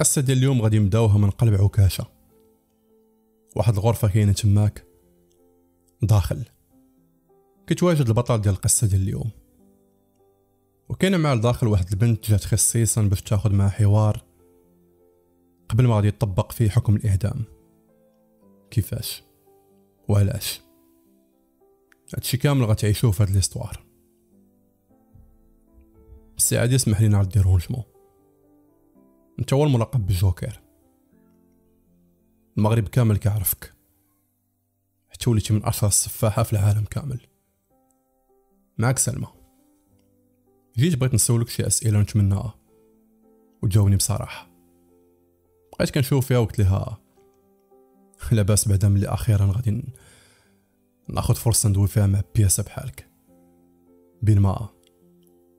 القصة ديال اليوم غادي نبداوها من قلب عكاشة. واحد الغرفة كاينة تماك داخل. كيتواجد البطل ديال القصة ديال اليوم. وكاينة مع الداخل واحد البنت جات خصيصا باش تاخد معاه حوار قبل ما غادي يطبق فيه حكم الإعدام. كيفاش؟ وعلاش؟ هادشي كامل غتعيشوه في هاد ليستوار بس عادي اسمح لينا على الديرونجمون انت هو الملقب بالجوكر. المغرب كامل كيعرفك. حتى وليتي من اشهر السفاحة في العالم كامل. معك سلمى. جيت بغيت نسولك شي أسئلة نتمناها وتجاوبني بصراحة. بقيت كنشوف فيها وقلت لها لاباس بعدا ملي أخيرا غادي ناخذ فرصة ندوي فيها مع بياسة بحالك. بين ما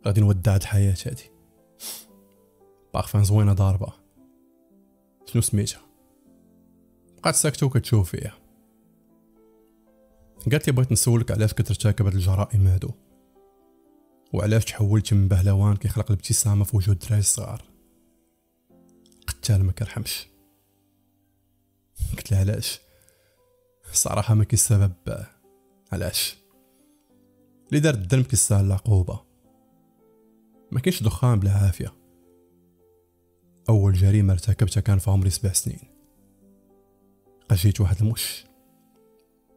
غادي نودع هاد الحياة هادي بارفان زوينة ضاربه شنو سميتها؟ بقات ساكتة وكتشوف فيا قالت لي بغيت نسولك علاش كترتكب هاد الجرائم هادو. وعلاش تحولتي من بهلوان كيخلق الابتسامة في وجود الدراري الصغار قتال ما كرحمش. قلت لها علاش؟ الصراحه ما كاين سبب. علاش؟ اللي دار الذنب كيستاهل العقوبة. ما كاينش دخان بلا عافية. أول جريمة ارتكبتها كان في عمري سبع سنين. قشيت واحد المش.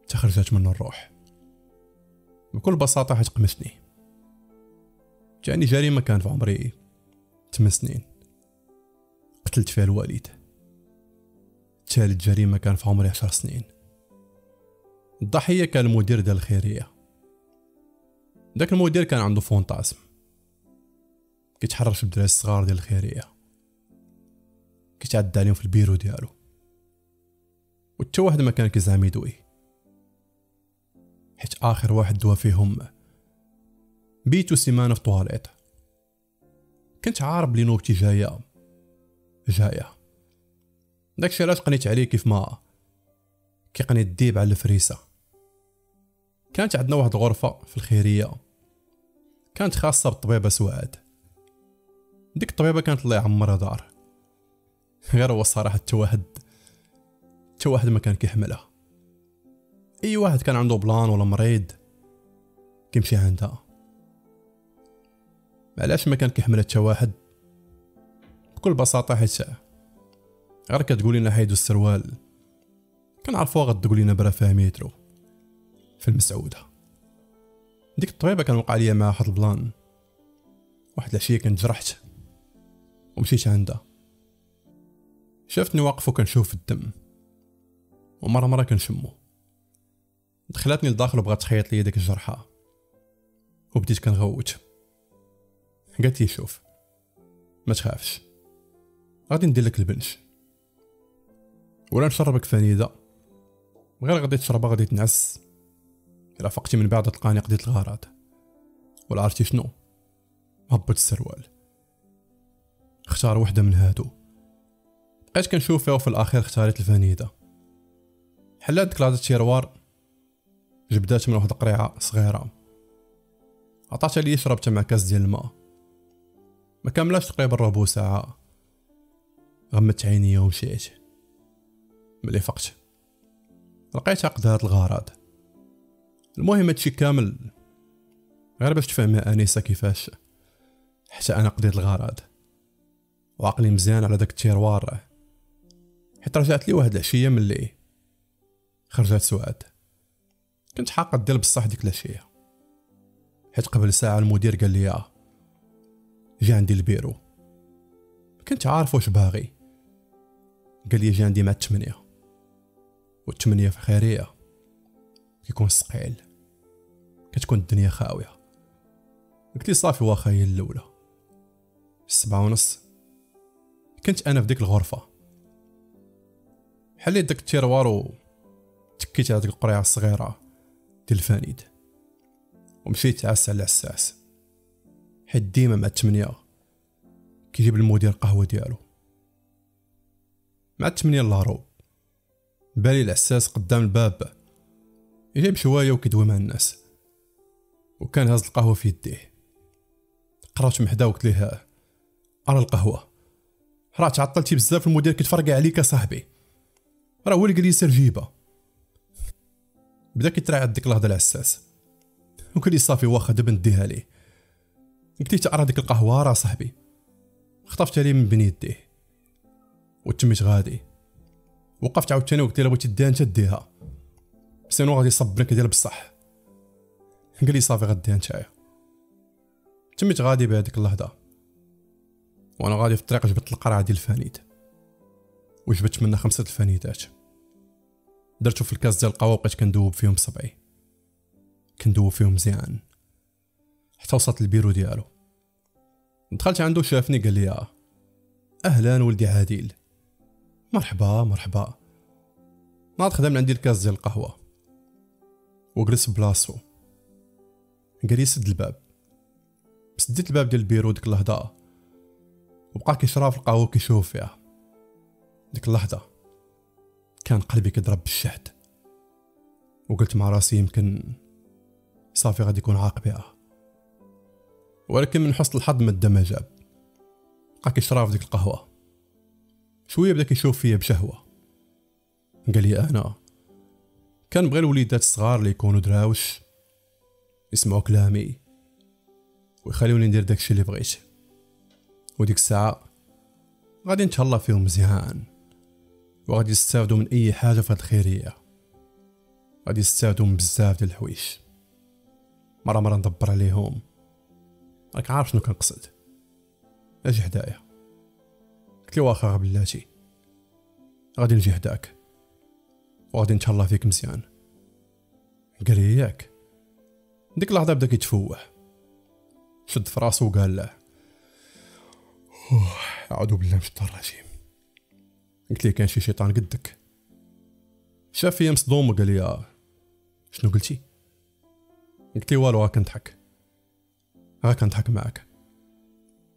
تخرجت منه الروح. بكل بساطة حيت قمشني جاني جريمة كان في عمري ثمان سنين. قتلت فيها الوالد. ثالث جريمة كان في عمري عشر سنين. الضحية كان المدير ديال الخيرية. داك المدير كان عنده fantasme كيتحرش بدراري الصغار ديال الخيرية. كيتعدى عليهم في البيرو ديالو. وتا واحد ما كان كيزعم يدوي حيت آخر واحد دوا فيهم بيتو سيمانة في طواليت كنت عارف بلي نوبتي جاية جاية. داكشي علاش قنيت عليه كيف ما كيقني الديب على الفريسة. كانت عندنا واحد الغرفة في الخيرية. كانت خاصة بالطبيبة سعاد ديك الطبيبة كانت الله يعمرها دار. غير هو الصراحة حتى واحد حتى واحد ما كان كيحملها. أي واحد كان عنده plan ولا مريض كيمشي عندها. علاش ما كان كيحملها حتى واحد؟ بكل بساطة حيت غير كتقول لنا حيدو السروال كنعرفوها غتقول لنا برا فيها في المسعودة. ديك الطبيبة كان وقع ليا معها واحد البلان واحد العشية كنت جرحت ومشيت عندها. شافتني واقف وكنشوف الدم. ومرة مرة كنشمو. دخلتني لداخل وبغات تخيط لي ديك الجرحة وبديت كنغوت. قالت لي شوف ما تخافش. غادي ندير لك البنش. ولا نشربك فنيدة غير غادي تشربها غادي تنعس. إلا فقتي من بعد تلقاني قضيت الغرض. ولا عرفتي شنو؟ هبط السروال. اختار وحدة من هادو. بقيت كنشوف فيها وفي الأخير اختاريت الفانيدا حلات ديك لاطه تيروار جبدات من واحد القريعه صغيرة. عطاتها لي شربتها مع كاس ديال الماء. ما كاملاش تقريبا ربع ساعة. غمت عينيا ومشيت ملي فقت. لقيتها قدات الغرض. المهم هادشي كامل. غير باش تفهم انسه كيفاش حتى أنا قضيت الغرض. وعقلي مزيان على داك ال tiroir حيت رجعت لي واحد العشية ملي خرجت سعاد كنت حاقد ديال بصح ديك العشية. حيت قبل ساعة المدير قال لي جي عندي البيرو. كنت عارف واش باغي. قال لي جي عندي مع الثمانية والثمانية في خيرية. كيكون ثقيل. كتكون الدنيا خاوية. قلت لي صافي واخا هي الأولى. السبعة ونص كنت أنا في ديك الغرفة. حليت داك ال tiroir و تكيت على ديك القريعة الصغيرة ديال الفانيد ومشيت عس على العساس حيت ديما مع التمنية كيجيب المدير القهوة ديالو. مع التمنية الا ربع بالي العساس قدام الباب. يجيب شوية وكيدوي مع الناس. وكان هاز القهوة في يديه. قرأت محدا وقلت ليه أرى القهوة. راه تعطلتي بزاف المدير كيتفرقع عليك صاحبي. راه هو اللي قال لي سير جيبها بدا كيتراعى ديك الهضرة العساس وقال لي صافي واخا دابا نديها ليه. قلت لي ترى ديك القهوة راه صاحبي. خطفتها لي من بين يديه. وتميت غادي. وقفت عاوتاني وقلت له بغيتي ديها أنت ديها. sinon غادي يصب لك ديال بصح. قال لي صافي غديها نتايا. تميت غادي بهذيك اللحظه وأنا غادي في الطريق جبت القرعة ديال الفانيد وجبت منها خمسة الفانيدات درتو في الكاس ديال القهوة وبقيت كندوب فيهم بصبعي كندوب فيهم مزيان. حتى وصلت البيرو ديالو. دخلت عنده شافني قال لي أهلا ولدي عادل. مرحبا مرحبا. ناض خدم عندي الكاس ديال القهوة. وجلس بلاصتو. قال لي سد الباب. سديت الباب ديال البيرو ديك اللحظة. وبقى كيشرب في القهوة كيشوف فيها. ديك اللحظة. كان قلبي كيضرب بالشحد وقلت مع رأسي يمكن صافي غادي يكون عاق بها ولكن من حسن الحظ ما ما جاب. بقى كيشرب ديك القهوة. شوية بدأ كيشوف فيا بشهوة. قال لي أنا كنبغي الوليدات الصغار اللي يكونوا دراوش يسمعوا كلامي ويخليوني ندير داكشي اللي بغيت. وديك الساعة غادي نتهلا فيهم مزيان. وغادي يستافدوا من أي حاجة في هاد الخيرية. غادي يستافدوا من بزاف ديال الحوايج. مرة مرة ندبر عليهم. راك عارف شنو كنقصد. أجي حدايا. قلت لي واخا بلاتي. غادي نجي حداك. وغادي نتهلا فيك مزيان. قال لي ياك. ديك اللحظة بدأ كيتفوح شد في راسو وقال له أعوذ بالله من الشيطان الرجيم. قلت ليه كان شي شيطان قدك. شاف فيا مصدوم وقال لي شنو قلتي؟ قلت لي والو كنضحك ها كنضحك معاك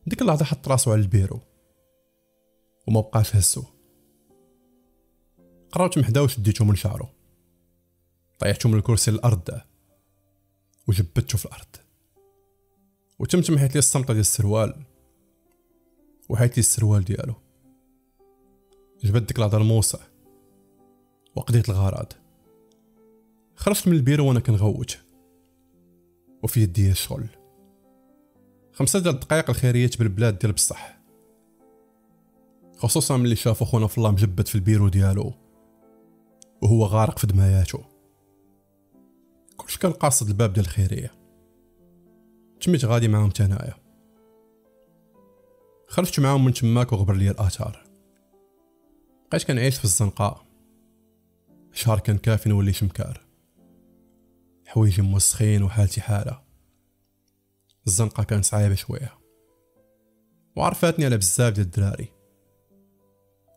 ديك اللحظة حط راسو على البيرو. وما بقاش هسو قررت محدا وشديتو من شعرو. طيحتو من الكرسي للأرض. وجبدتو في الأرض. وتم حيت لي الصمطه ديال السروال. وحيت لي السروال ديالو. جبت ديك الهضره الموسع وقضيت الغرض. خرجت من البيرو وأنا كنغوت وفي يدي الشغل خمسة ديال الدقائق الخيريات بالبلاد ديال بصح. خصوصا ملي شافو خونا في الله مجبد في البيرو ديالو. وهو غارق في دماياتو كلش كان قاصد الباب ديال الخيريه تميت غادي معاهم تنايا. خرجت معاهم من تماك وغبر لي الآثار. بقيت كنعيش في الزنقة شهر كان كافي نولي شمكار. حوايجي موسخين وحالتي حالة. الزنقة كانت صعيبة شوية. وعرفاتني على بزاف ديال الدراري.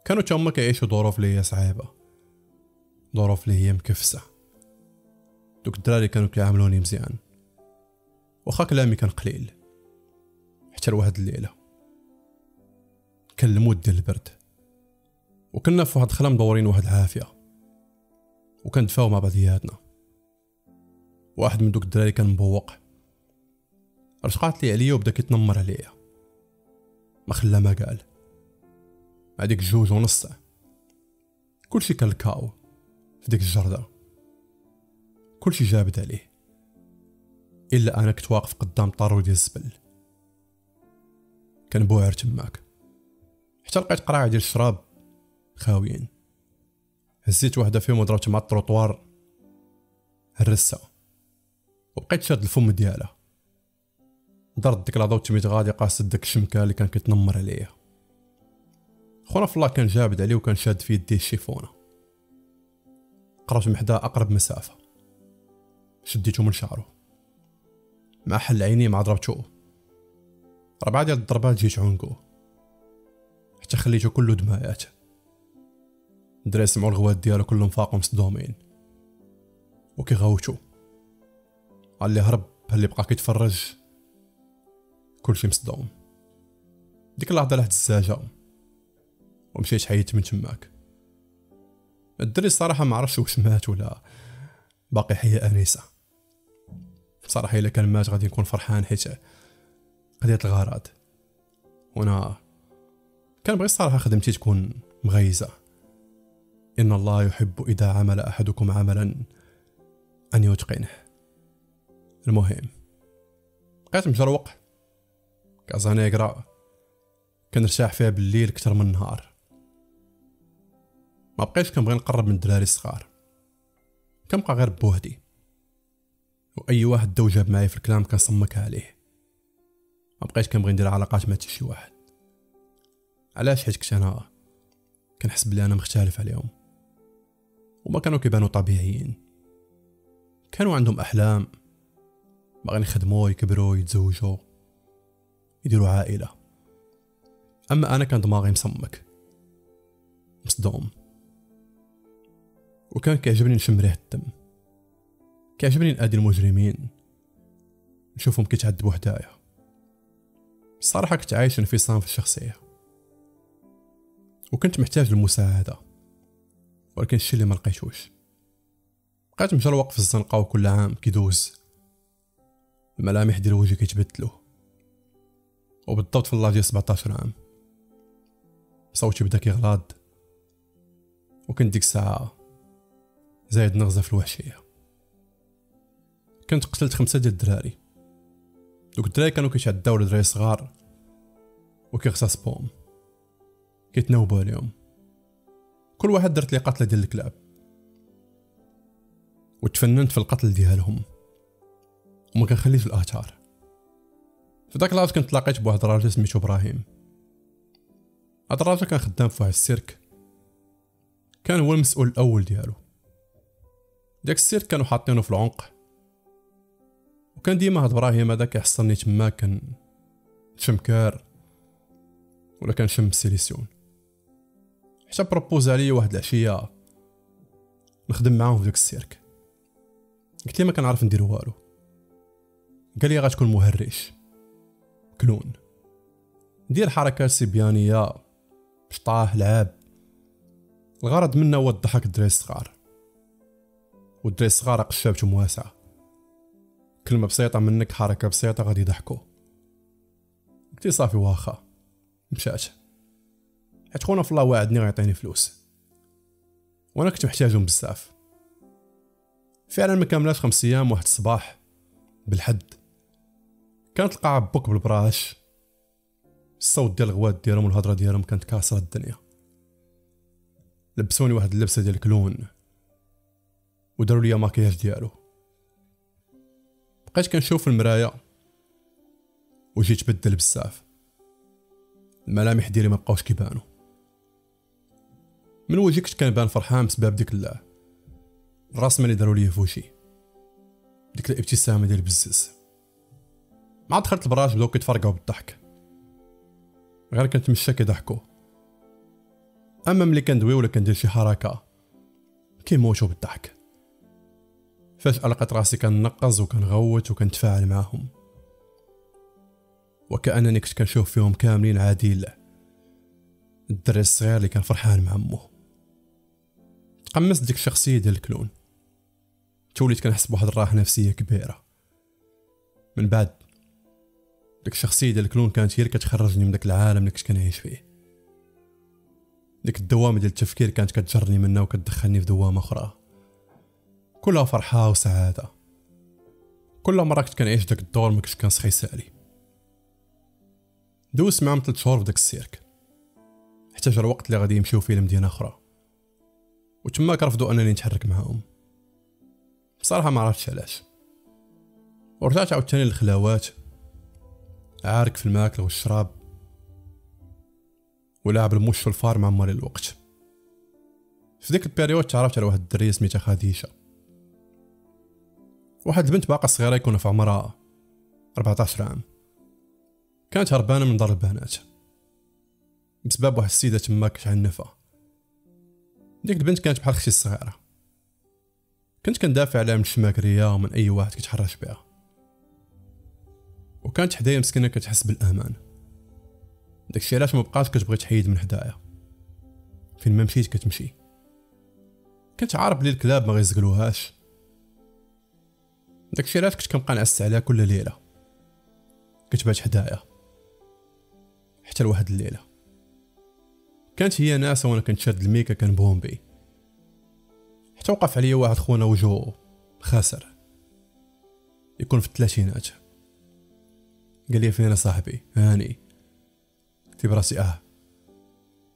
كانوا تما كيعيشوا ظروف اللي هي صعيبة. ظروف اللي هي مكفسة. دوك الدراري كانوا كيعاملوني مزيان. واخا كلامي كان قليل. حتى لواحد الليلة. كان ديال البرد. وكنا في واحد الخلا مدورين واحد العافية. وكندفاو مع بعضياتنا. واحد من دوك الدراري كان مبوق. رشقات لي عليا وبدا كيتنمر عليا. ما خلا ما قال. مع ديك جوج ونص. كلشي كان الكاو في ديك الجردة. كلشي جابد عليه. إلا أنا كنت واقف قدام طارو ديال الزبل. كان بوعر تماك. حتى لقيت قراعة ديال الشراب. خاويين. هزيت واحدة فيهم وضربت مع الطروطوار هرسها وبقيت شاد الفم ديالها. ضربت ديك العضو تميت غادي قاصد داك الشمكة اللي كان كيتنمر عليا. خونا في الله كان جابد عليه وكان شاد في يديه الشيفونة. قربت محدا أقرب مسافة. شديتو من شعره. مع حل عيني مع ضربتو ربعة ديال الضربات جيت عنقو حتى خليتو كله دمايات. الدراري سمعوا الغوات ديالو كلهم فاقوا مصدومين. وكيغوتو اللي هرب اللي بقى كيتفرج؟ كلشي مصدوم. ديك اللحظة لحت الزاجة. ومشيت حيت من تماك. الدري الصراحة ما واش مات ولا باقي حي انيسه بصراحة إلا كان مات غادي نكون فرحان حيت قضية الغرض. وأنا كان بغي الصراحة خدمتي تكون مغيزة. إن الله يحب إذا عمل أحدكم عملا أن يتقنه. المهم بقيت مجروق كازا نيغرا كنرتاح فيها بالليل كتر من النهار. ما بقيتش كنبغي نقرب من الدراري الصغار. كنبقى غير بوحدي وأي واحد دو جاب معايا في الكلام كنصمك عليه. ما بقيتش كنبغي ندير علاقات مع شي واحد. علاش حيت كنت أنا كنحس بلي أنا مختلف عليهم؟ وما كانوا كيبانوا طبيعيين. كانوا عندهم أحلام. باغيين يخدموا يكبروا يتزوجوا يديروا عائلة. أما أنا كان دماغي مصمك. مصدوم. وكان كيعجبني نشم ريحه الدم. كيعجبني نأدي المجرمين. نشوفهم كيتعذبوا حدايا. الصراحه كنت عايش انفصام في الشخصية. وكنت محتاج للمساعدة. ولكن الشي اللي ما لقيتوش. بقيت مجروق في الزنقة وكل عام كيدوز. الملامح ديال وجهي كيتبدلوا وبالضبط في الله ديال 17 عام. صوتي بدأ كيغلاض وكنت ديك الساعة زايد نغزة في الوحشية. كنت قتلت خمسة ديال الدراري. دوك الدراري كانوا كيتعداو لدراري صغار. وكيغتصبوهم كيتناوبوا عليهم. كل واحد درت لي قتلة ديال الكلاب. وتفننت في القتل ديالهم. وما كنخليش الآثار. في داك الوقت كنت تلاقيت بواحد الراجل سميتو إبراهيم. هاد الراجل كان خدام في واحد السيرك. كان هو المسؤول الأول ديالو. داك السيرك كانوا حاطينه في العنق وكان ديما هاد إبراهيم هذا كيحصلني تما كان شمكار ولا كان شم solution. حتى propose عليا واحد العشية نخدم معاهم في داك السيرك. قلت لي ما كنعرف ندير والو. قال لي غتكون مهرش. clown. دير حركات صبيانية شطاح لعاب. الغرض منه هو الضحك الدراري الصغار والدراري الصغار قشابتهم واسعه كلمة بسيطة منك حركة بسيطة غادي يضحكوا قلت صافي واخا. مشات حيت خونا في الله واعدني غيعطيني فلوس وأنا كنت محتاجهم بزاف فعلا ما كاملاش خمس أيام واحد الصباح بالحد كانت القاعة بوك بالبراش الصوت ديال الغوات ديالهم والهضرة ديالهم كانت كاسرة الدنيا لبسوني واحد اللبسة ديال كلون وداروا لي ماكياج ديالو بقيت كنشوف المرايا وجيت تبدل بزاف الملامح ديالي ما بقاوش كيبانو من وجهي كنت كنبان فرحان بسبب ديك الرسمه اللي داروا لي في وجهي ديك الابتسامة ديال بزز. مع دخلت البراج بداو كيتفرقعوا بالضحك. غير كنتمشى كيضحكوا أما ملي كندوي ولا كندير شي حركة كيموتوا بالضحك. فجأة لقيت راسي كنقز وكنغوت وكنتفاعل معاهم. وكأنني كنت كنشوف فيهم كاملين عاديل. الدري الصغير اللي كان فرحان مع أمه. تقمصت ديك الشخصية ديال الكلون. توليت كنحس بواحد الراحة نفسية كبيرة. من بعد ديك الشخصية ديال ال clown كانت هي اللي كتخرجني من داك العالم اللي كنت كنعيش فيه. ديك الدوامة ديال التفكير كانت كتجرني منها وكتدخلني في دوامة أخرى. كلها فرحة وسعادة. كل مرة كنت كنعيش داك الدور ما كنتش كنسخي سالي. دوز معاهم تلت شهور في داك السيرك. جا الوقت اللي غادي يمشيو فيه لمدينة أخرى. وتما كرفضوا أنني نتحرك معاهم بصراحة ما عرفتش علاش ورجعت عاوتاني للخلاوات. عارك في الماكل والشراب. ولعب المش والفار مع مالي الوقت. في ديك البيريود تعرفت على واحد الدرية سميتها خديجة. واحد البنت باقا صغيرة يكون في عمرها 14 عام. كانت هربانة من دار البنات. بسبب واحد السيدة تما كتعنفها ديك البنت كانت بحال أختي الصغيرة. كنت كندافع عليها من الشماكرية ومن أي واحد كيتحرش بها. وكانت حدايا مسكينة كتحس بالأمان. داكشي علاش ما كتبغي تحيد من حدايا. فين ما مشيت كتمشي. كنت عارف بلي الكلاب ما غيزقلوهاش. داكشي علاش كنت كنبقى نعس عليها كل ليلة. كتبات حدايا. حتى لواحد الليلة. كانت هي ناسه وأنا كنت شاد الميكا كان بومبي. حتى وقف عليا واحد خونا وجهو خاسر. يكون في الثلاثينات. قال لي فين صاحبي؟ هاني. قلت براسي آه.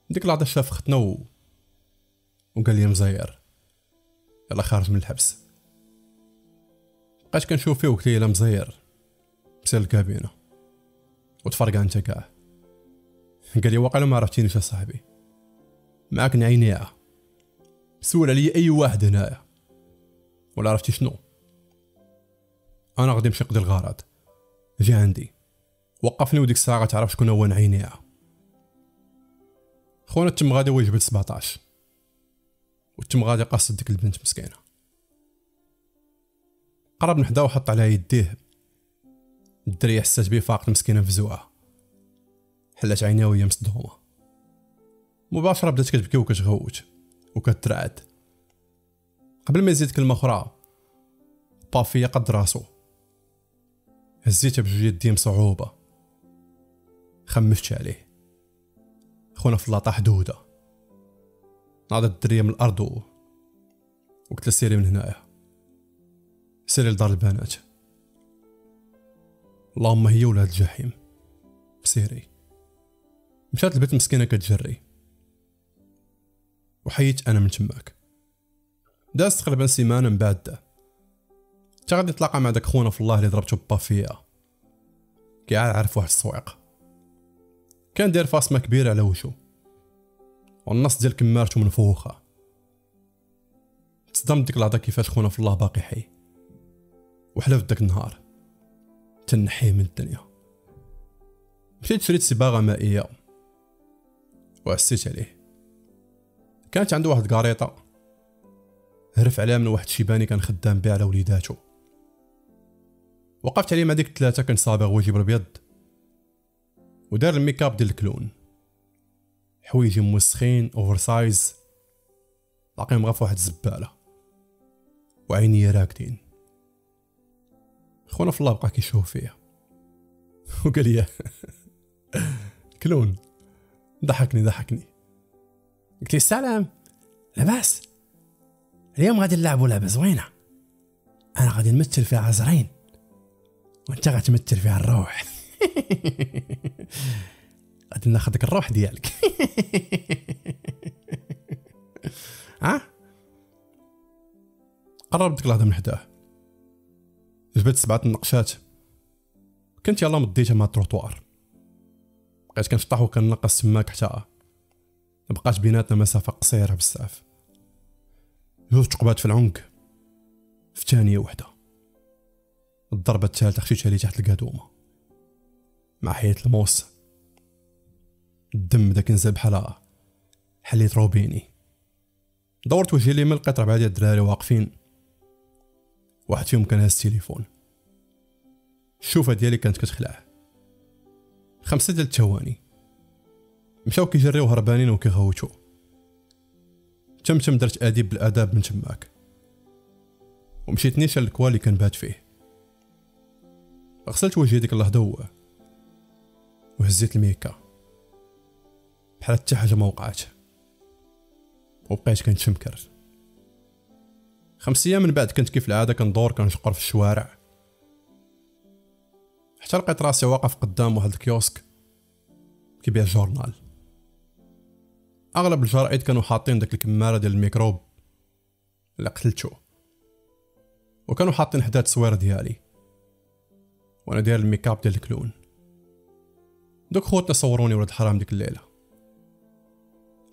ديك اللحظة شاف ختنا و... وقال لي مزير. يلا خارج من الحبس. بقيت كنشوف فيه وقلت له مزير. سير الكابينة. وتفرقع انت كاع. قال لي واقيلا ما عرفتينيش صاحبي. معاك نعينيها سول عليا أي واحد هنايا ولا عرفتي شنو؟ أنا غادي نمشي نقضي الغرض. جي عندي. وقفني وديك الساعة تعرف شكون هو نعينيها خونا تم غادي هو يجبد 17 وتم غادي قاصد ديك البنت مسكينة. قرب نحدا وحط عليها يديه. الدريه حسات بيه فاقت مسكينه مفزوعه حلات عينيها وهي مصدومة. مباشرة بدأت كتبكي وكتغوت وكترعد. قبل ما يزيد كلمة أخرى بافيا قد راسو. هزيتها بجوج يدي بصعوبه خمشت عليه. خونا في طاح دودة. ناضت الدرية من الأرض و وقلت سيري من هنايا. سيري لدار البنات. اللهم هي ولاد الجحيم. سيري. مشات البنت مسكينة كتجري. وحيت أنا من تماك. داز تقريبا سيمانة من بعد تا غادي نتلاقى مع داك خونا في الله اللي ضربتو ب pavé كاع عارف واحد السويق كان داير فاصمة كبيرة على وجهو والنص ديال كمارتو منفوخة تصدم ديك اللحظة كيفاش خونا في الله باقي حي. وحلف داك النهار. تنحيه من الدنيا. مشيت شريت صباغة مائية. وعسيت عليه. كانت عنده واحد قاريطة هرف عليها من واحد الشيباني كان خدام بها على وليداتو وقفت عليه مع ديك الثلاثة كان صابغ وجهي بالأبيض. ودار الميكاب ديال ال clown. حوايجي موسخين oversize باقيهم غير في واحد الزبالة. وعيني راكدين. خونا في الله بقى كيشوف فيا. وقال لي clown. ضحكني ضحكني. قلت له السلام. لاباس. اليوم غادي نلعبوا لعبه زوينه أنا غادي نمثل فيها عزرين. وأنت غتمثل فيها الروح غادي ناخذك الروح ديالك. ها؟ قرب ديك اللحظه من حداه جبت سبعة النقشات كنت يلا مديتها مع التروطوار بقيت كنشطح وكنقص تماك حتى بقات بيناتنا مسافة قصيرة بزاف. جوج تقبات في العنق في ثانية وحدة. الضربة الثالثة خشيت عليه تحت القادومه مع حياة الموس الدم بدا كنزل بحال حليت روبيني. دورت وجهي اليمين لقيت ربعة ديال الدراري واقفين. واحد فيهم كان هاز التليفون. الشوفة ديالي كانت كتخلع خمسة ديال الثواني مشاو كيجريو هربانين وكيغوتو تم درت آديب بالآداب من تماك ومشيت نيشان ال coin اللي كان بات فيه. غسلت وجهي ديك اللحظه هو وهزيت الميكا. بحال حتى حاجة ما وقعت وبقيت كنتشمكر خمس أيام من بعد كنت كيف العادة كندور كنشقر في الشوارع. حتى لقيت راسي واقف قدام واحد ال kiosque كيبيع journal. أغلب الجرائد كانوا حاطين داك الكمارة ديال الميكروب اللي قتلتو. وكانوا حاطين حدا التصوير ديالي. وأنا داير الميكاب ديال ال clown دوك خوتنا صوروني ولاد الحرام ديك الليلة.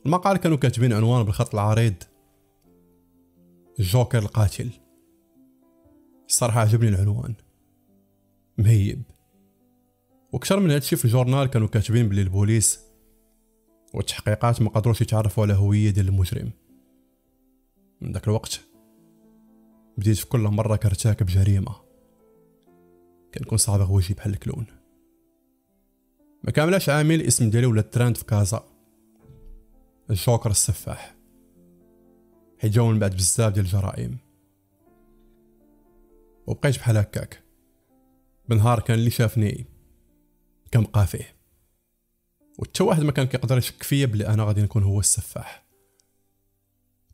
المقال كانوا كاتبين عنوان بالخط العريض. الجوكر القاتل. الصراحة عجبني العنوان. مهيب. وكثر من هادشي في ال journal كانوا كاتبين بلي البوليس والتحقيقات ما قدروش يتعرفوا على هوية ديال المجرم. من داك الوقت بديت في كل مرة كنرتاكب جريمة كنكون صابغ وجهي بحال ال clown. ما كملاش عام الاسم ديالي ولا التراند في كازا. الجوكر السفاح. حيت جاو من بعد بزاف ديال الجرائم. وبقيت بحال هكاك. بنهار كان اللي شافني كنبقى فيه وتا واحد ما كان كيقدر يشك فيا بلي أنا غادي نكون هو السفاح.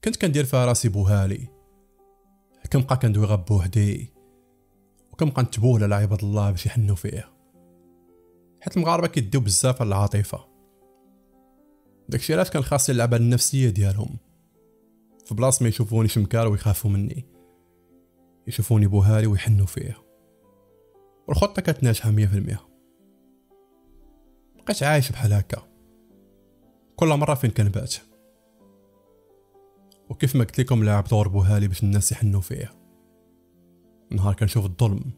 كنت كندير فيها راسي بوهالي. كنبقى كندوي غير بوحدي. وكنبقى نتبوه على عباد الله باش يحنوا فيا. حيت المغاربة كيديو بزاف على العاطفة. داكشي علاش كان خاصني نلعب على النفسية ديالهم. في ما يشوفوني شمكار ويخافوا مني. يشوفوني بوهالي ويحنوا فيا. والخطة كانت ناجحه مية في المية. بقيت عايش بحال هكا. كل مرة فين كنبات وكيف ما قلت لكم لاعب دور بوهالي باش الناس يحنوا فيا. نهار كنشوف الظلم.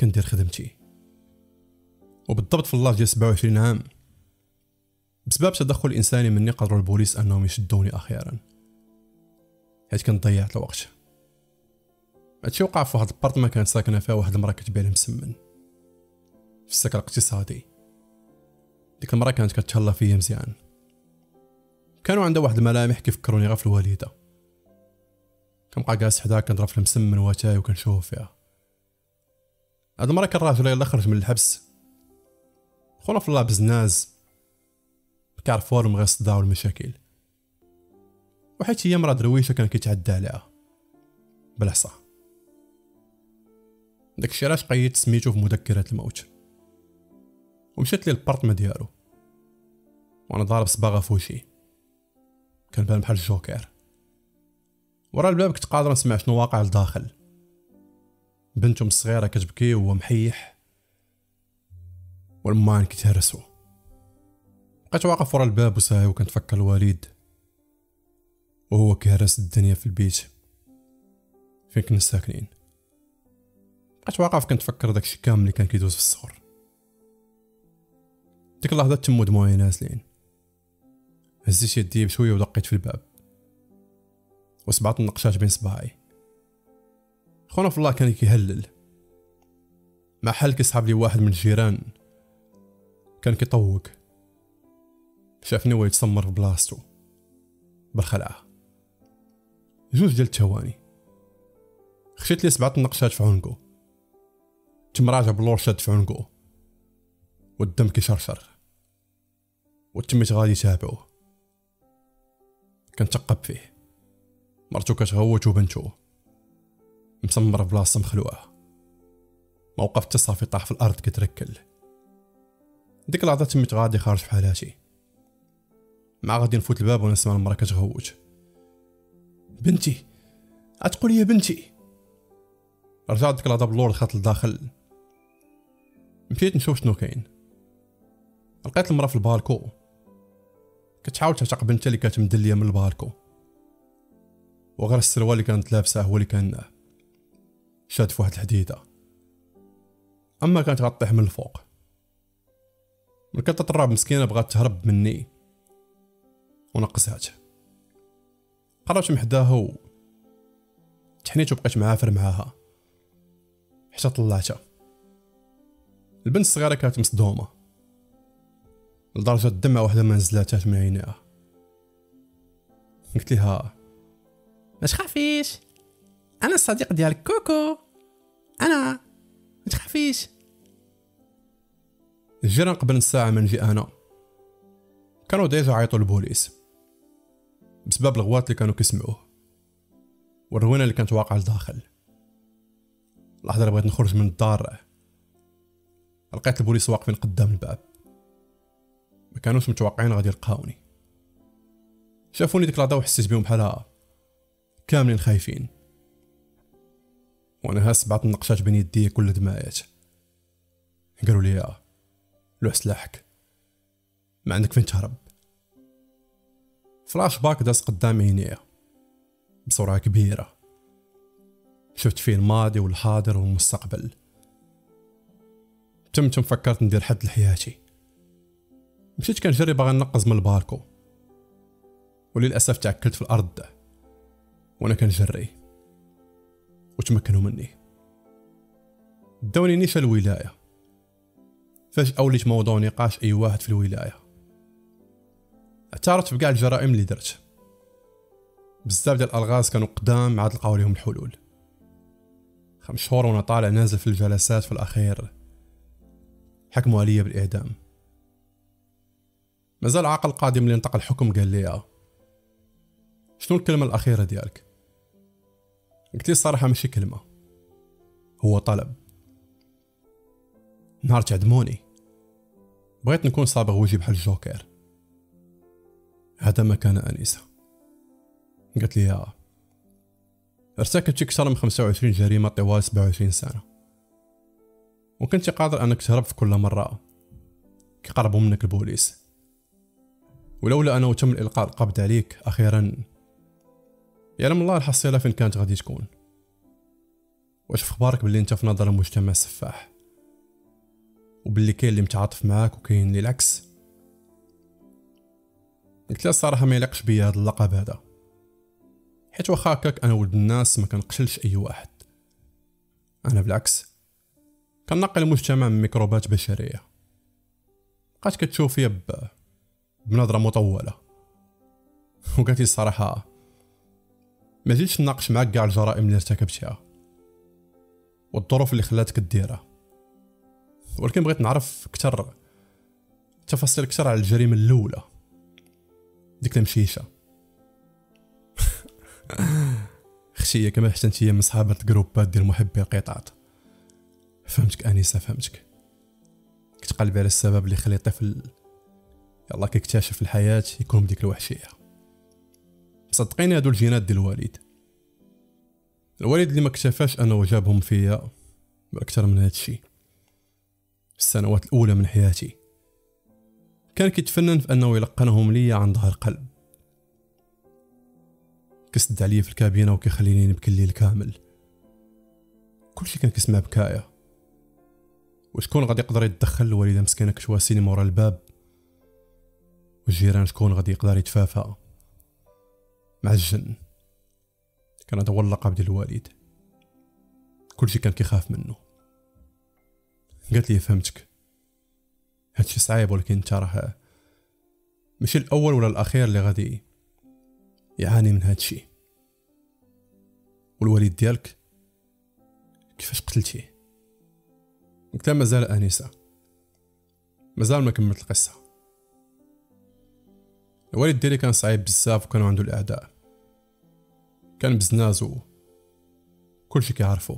كندير خدمتي. وبالضبط في الله ديال 27 عام. بسبب تدخل إنساني مني قدروا البوليس أنهم يشدوني أخيرا. حيت كنت ضيعت الوقت. هادشي وقع في واحد ال appartement كانت ساكنة فيها واحد المرأة كتبيع المسمن في السكن الاقتصادي. ديك المراه كانت كتهلا فيا مزيان. كانوا عندها واحد الملامح كيفكروني غير في الوالدة. كنبقى جالس حداها كنضرب في المسمن واتاي وكنشوف فيها. هاد المرة كان راجلها يلا خرج من الحبس. خونا في الله بزناز كيعرف والو غير الصداع والمشاكل. وحيت هي مرا درويشة كان كيتعدى عليها. بالعصا داكشي علاش قيدت سميتو في مذكرات الموت. ومشيت ليه البارتما ديالو. وأنا ضارب صباغة في وشي. كان بان بحال الجوكر ورا الباب كنت قادر نسمع شنو واقع لداخل. بنتهم الصغيرة كتبكي وهو محيح. والمان كيتهرسو بقيت واقف ورا الباب وساهي وكنتفكر الوالد وهو كيهرس الدنيا في البيت. فين كنا ساكنين؟ بقيت واقف كنتفكر داكشي كامل اللي كان كيدوز في الصغر. ديك اللحظة تمو دموعي نازلين هزيت يدي بشوية ودقيت في الباب. وسبعة النقشات بين صباعي. خونا في الله كان كيهلل. مع حل كيسحاب ليه واحد من الجيران كان كيدق شافني وهو يتسمر في بلاصتو. بالخلعة جوج ديال الثواني خشيت لي سبعة النقشات في عنقو. تم راجع بلور شاد في عنقو. والدم كيشرشر وتميت غادي تابعوه كنتقب فيه. مرتو كتغوت وبنتو. مسمر في بلاصه مخلوعه ما وقفت صافي طاح في الأرض كتركل. ديك اللحظة تميت غادي خارج في حالاتي. مع غادي نفوت الباب ونسمع المرا كتغوت. بنتي! أتقول يا بنتي! رجعت ديك اللحظة باللور دخلت لداخل. مشيت نشوف شنو كاين. لقيت المرا في البالكو كتحاول تعتق بنتها اللي كانت مدلية من البالكو وغير السروال اللي كانت لابسة هو اللي كان شاد في واحد الحديدة. أما كانت غطيح من الفوق. من كتر الرعب مسكينة بغات تهرب مني. ونقصات قربت محداها و تحنيت وبقيت معافر معاها. حتى طلعتها. البنت الصغيرة كانت مصدومة. لدرجة الدمعة واحدة ما نزلاتات من عينيها. قلت لها ما تخافيش أنا الصديق ديالك كوكو. أنا ما تخافيش الجيران قبل نص ساعة ما نجي أنا. كانوا ديجا عيطوا للبوليس بسبب الغوات اللي كانوا كيسمعوه والروينه اللي كانت واقعة لداخل. لحظة اللي بغيت نخرج من الدار لقيت البوليس واقفين قدام الباب. ما كانوش متوقعين غادي يلقاوني. شافوني ديك اللحظه وحسيت بهم بحالها كاملين خايفين. وأنا هاس بعض النقشات بين يدي كل دمايات. قالوا لي لوح سلاحك ما عندك فين تهرب. فلاش باك داز قدام عينيا بصورة كبيرة. شفت فيه الماضي والحاضر والمستقبل. تم تم فكرت ندير حد لحياتي. مشيت كنجري باغي نقز من البالكو. وللأسف تعكلت في الأرض. وأنا كنجري وتمكنوا مني. داوني نيشا الولاية. فجأة وليت موضوع نقاش أي واحد في الولاية. اعترفت بكاع الجرائم اللي درت. بزاف ديال الألغاز كانوا قدام عاد لقاو ليهم الحلول. خمس شهور وأنا طالع نازل في الجلسات في الأخير. حكموا عليا بالإعدام. مازال عاقل قادم اللي نطق الحكم قال لي شنو الكلمة الأخيرة ديالك؟ قلت الصراحة ماشي كلمة هو طلب. نهار تعدموني. بغيت نكون صابغ وجهي بحال الجوكر هذا ما كان أنيسة. قالت لي يا ارتكبت أكثر من 25 جريمة طوال 27 سنة. وكنت قادر أنك تهرب في كل مرة. كيقربوا منك البوليس. ولولا أنه تم إلقاء القبض عليك أخيرا يعلم الله الحصيلة فين كانت غادي تكون. واش في أخبارك باللي أنت في نظر المجتمع سفاح وباللي كاين اللي متعاطف معاك وكاين اللي العكس. قلت لها الصراحة ما يليقش بيا هذا اللقب هذا. حيت واخا أنا ولد الناس ما كنقشلش أي واحد. أنا بالعكس كنقي المجتمع من ميكروبات بشرية. بقات كتشوف فيا ب... بنظرة مطولة. وقالت لي الصراحة ما جيتش نناقش معاك كاع الجرائم اللي ارتكبتها والظروف اللي خلاتك ديرها ولكن بغيت نعرف أكثر تفاصيل أكثر على الجريمة الأولى. ديك المشيشة. خشيه كما حتى انتيا من صحابة الجروبات ديال محبي القطاط فهمتك انسه فهمتك. كتقلبي على السبب اللي خلي طفل يلا كيكتشف الحياة يكون بديك الوحشية. صدقيني هادو الجينات ديال الوالد الوالد اللي ما اكتفاش أنه جابهم فيا باكثر من هادشي السنوات الأولى من حياتي. كان كيتفنن في أنه يلقنهم ليا عن ظهر قلب. كسد عليا في الكابينة وكيخليني نبكي الليل كامل. كلشي كان كيسمع بكايا. وشكون غادي يقدر يتدخل الوالدة مسكينة كتواسيني مورا الباب؟ والجيران شكون غادي يقدر يتفافى مع الجن. كان هذا هو اللقب ديال الوالد كلشي كان كيخاف منه. قالت لي فهمتك. هادشي صعيب ولكن انت راه ماشي الأول ولا الأخير اللي غادي يعاني من هادشي. والوالد ديالك كيفاش قتلتيه؟ قلت مازال آنسة. مازال ما كملت القصة. الوالد ديالي كان صعيب بزاف وكانوا عنده الأعداء. كان بزنازو كلشي كيعرفو.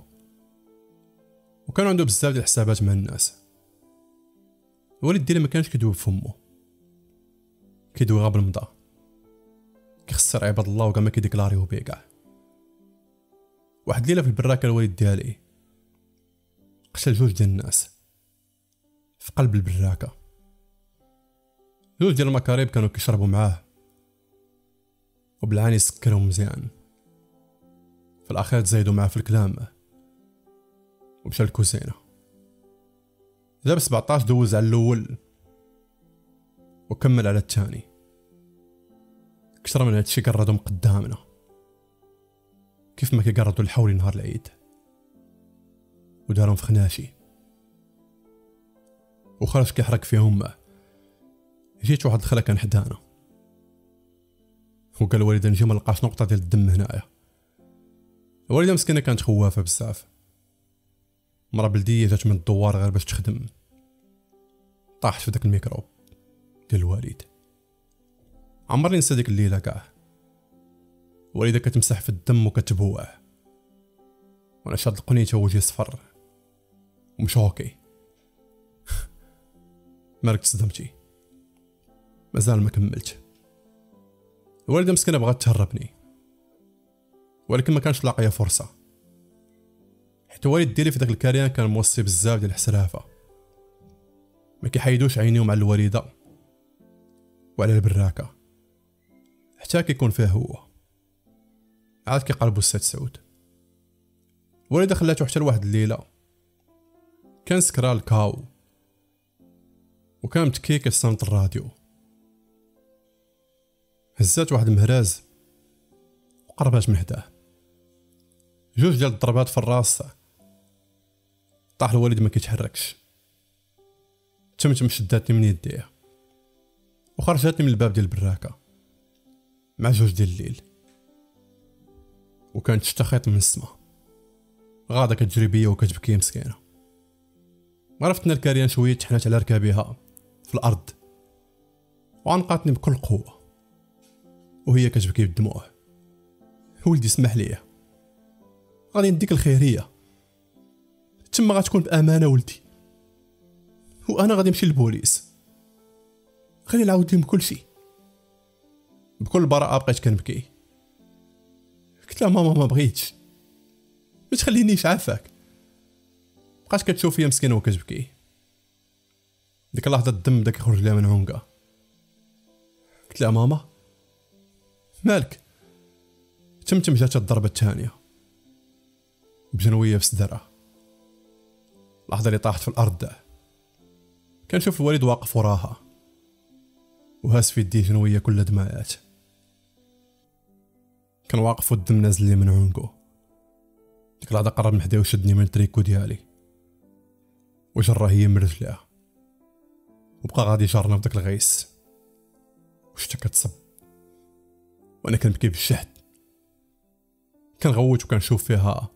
وكان عنده بزاف ديال الحسابات مع الناس. الوالد ديالي ما كانش كيدوب فمو كيدوي غير بالمضى كيخسر عباد الله وكاع ما كيديكلاريو بيه كاع. واحد الليلة في البراكة الوالد ديالي قتل جوج ديال الناس في قلب البراكة. جوج ديال المكاريب كانوا كيشربوا معاه. وبالعاني سكرهم مزيان في الأخير تزايدوا معاه في الكلام. ومشى الكوزينة جاب 17 دوز على الأول. وكمل على الثاني. كثر من هادشي قردهم قدامنا. كيف ما كيقردوا الحولي نهار العيد. ودارهم في خناشي. وخرج كيحرك فيهم. جيت واحد الخلا كان حدانا وقال الوالد نجي ما لقاش نقطة ديال الدم هنايا. الوالدة مسكينة كانت خوافة بزاف. مرا بلدية جات من الدوار غير باش تخدم. طاحت في داك الميكروب ديال الوالد. عمرني نسى ديك الليلة كاع. الوالدة كتمسح في الدم وكتبوع وأنا شاد القنيته وجهي صفر. ومشوكي. مالك تصدمتي مازال ما كملت. الوالده مسكينه بغات تهربني. ولكن ما كانش لاقية فرصة. حيت الوالد ديالي في داك الكاريان كان موصي بزاف ديال الحسرافة. ما كيحيدوش عينيهم على الوالدة وعلى البراكة. حتى كيكون فيه هو. عاد كيقلبو السيد سعود. الوالده خلاتو حتى لواحد الليلة. كان سكرا الكاو وكان متكي كيصنت الراديو. هزات واحد المهراز وقربات من حداه. جوج ديال الضربات في الراس طاح الوالد ما كيتحركش. تمتم شداتني من يديها وخرجتني من الباب ديال البراكة مع جوج ديال الليل. وكانت تشتخيط من السما. غادة كتجري بيا وكتبكي مسكينة. عرفتنا الكاريان شوية تحنات على ركابها في الأرض. وعنقاتني بكل قوة. وهي كتبكي بالدموع ولدي اسمح لي غادي نديك الخيرية. تما غتكون بأمانة ولدي. وأنا غادي نمشي للبوليس. خلي نعاود لهم كلشي بكل براءة بقيت كنبكي. قلت لها ماما ما بغيتش. ما تخلينيش عافاك. بقات كتشوف فيا مسكينة وكتبكي. ديك اللحظة الدم بدا كيخرج لها من عنقها قلت لها ماما مالك؟ تمتم جات الضربة الثانية. بجنويه في صدرها اللحظه اللي طاحت في الأرض. كنشوف الوالد واقف وراها. وهاس في يديه جنويه كل دمايات كان واقف والدم نازل لي من عنقه. ديك اللحظه قرب من حدايا وشدني من التريكو ديالي وجرى هي من رجليها وبقى غادي جارنا في داك الغيس. وشتا كتصب وأنا كنبكي بالشهد. كنغوت وكنشوف فيها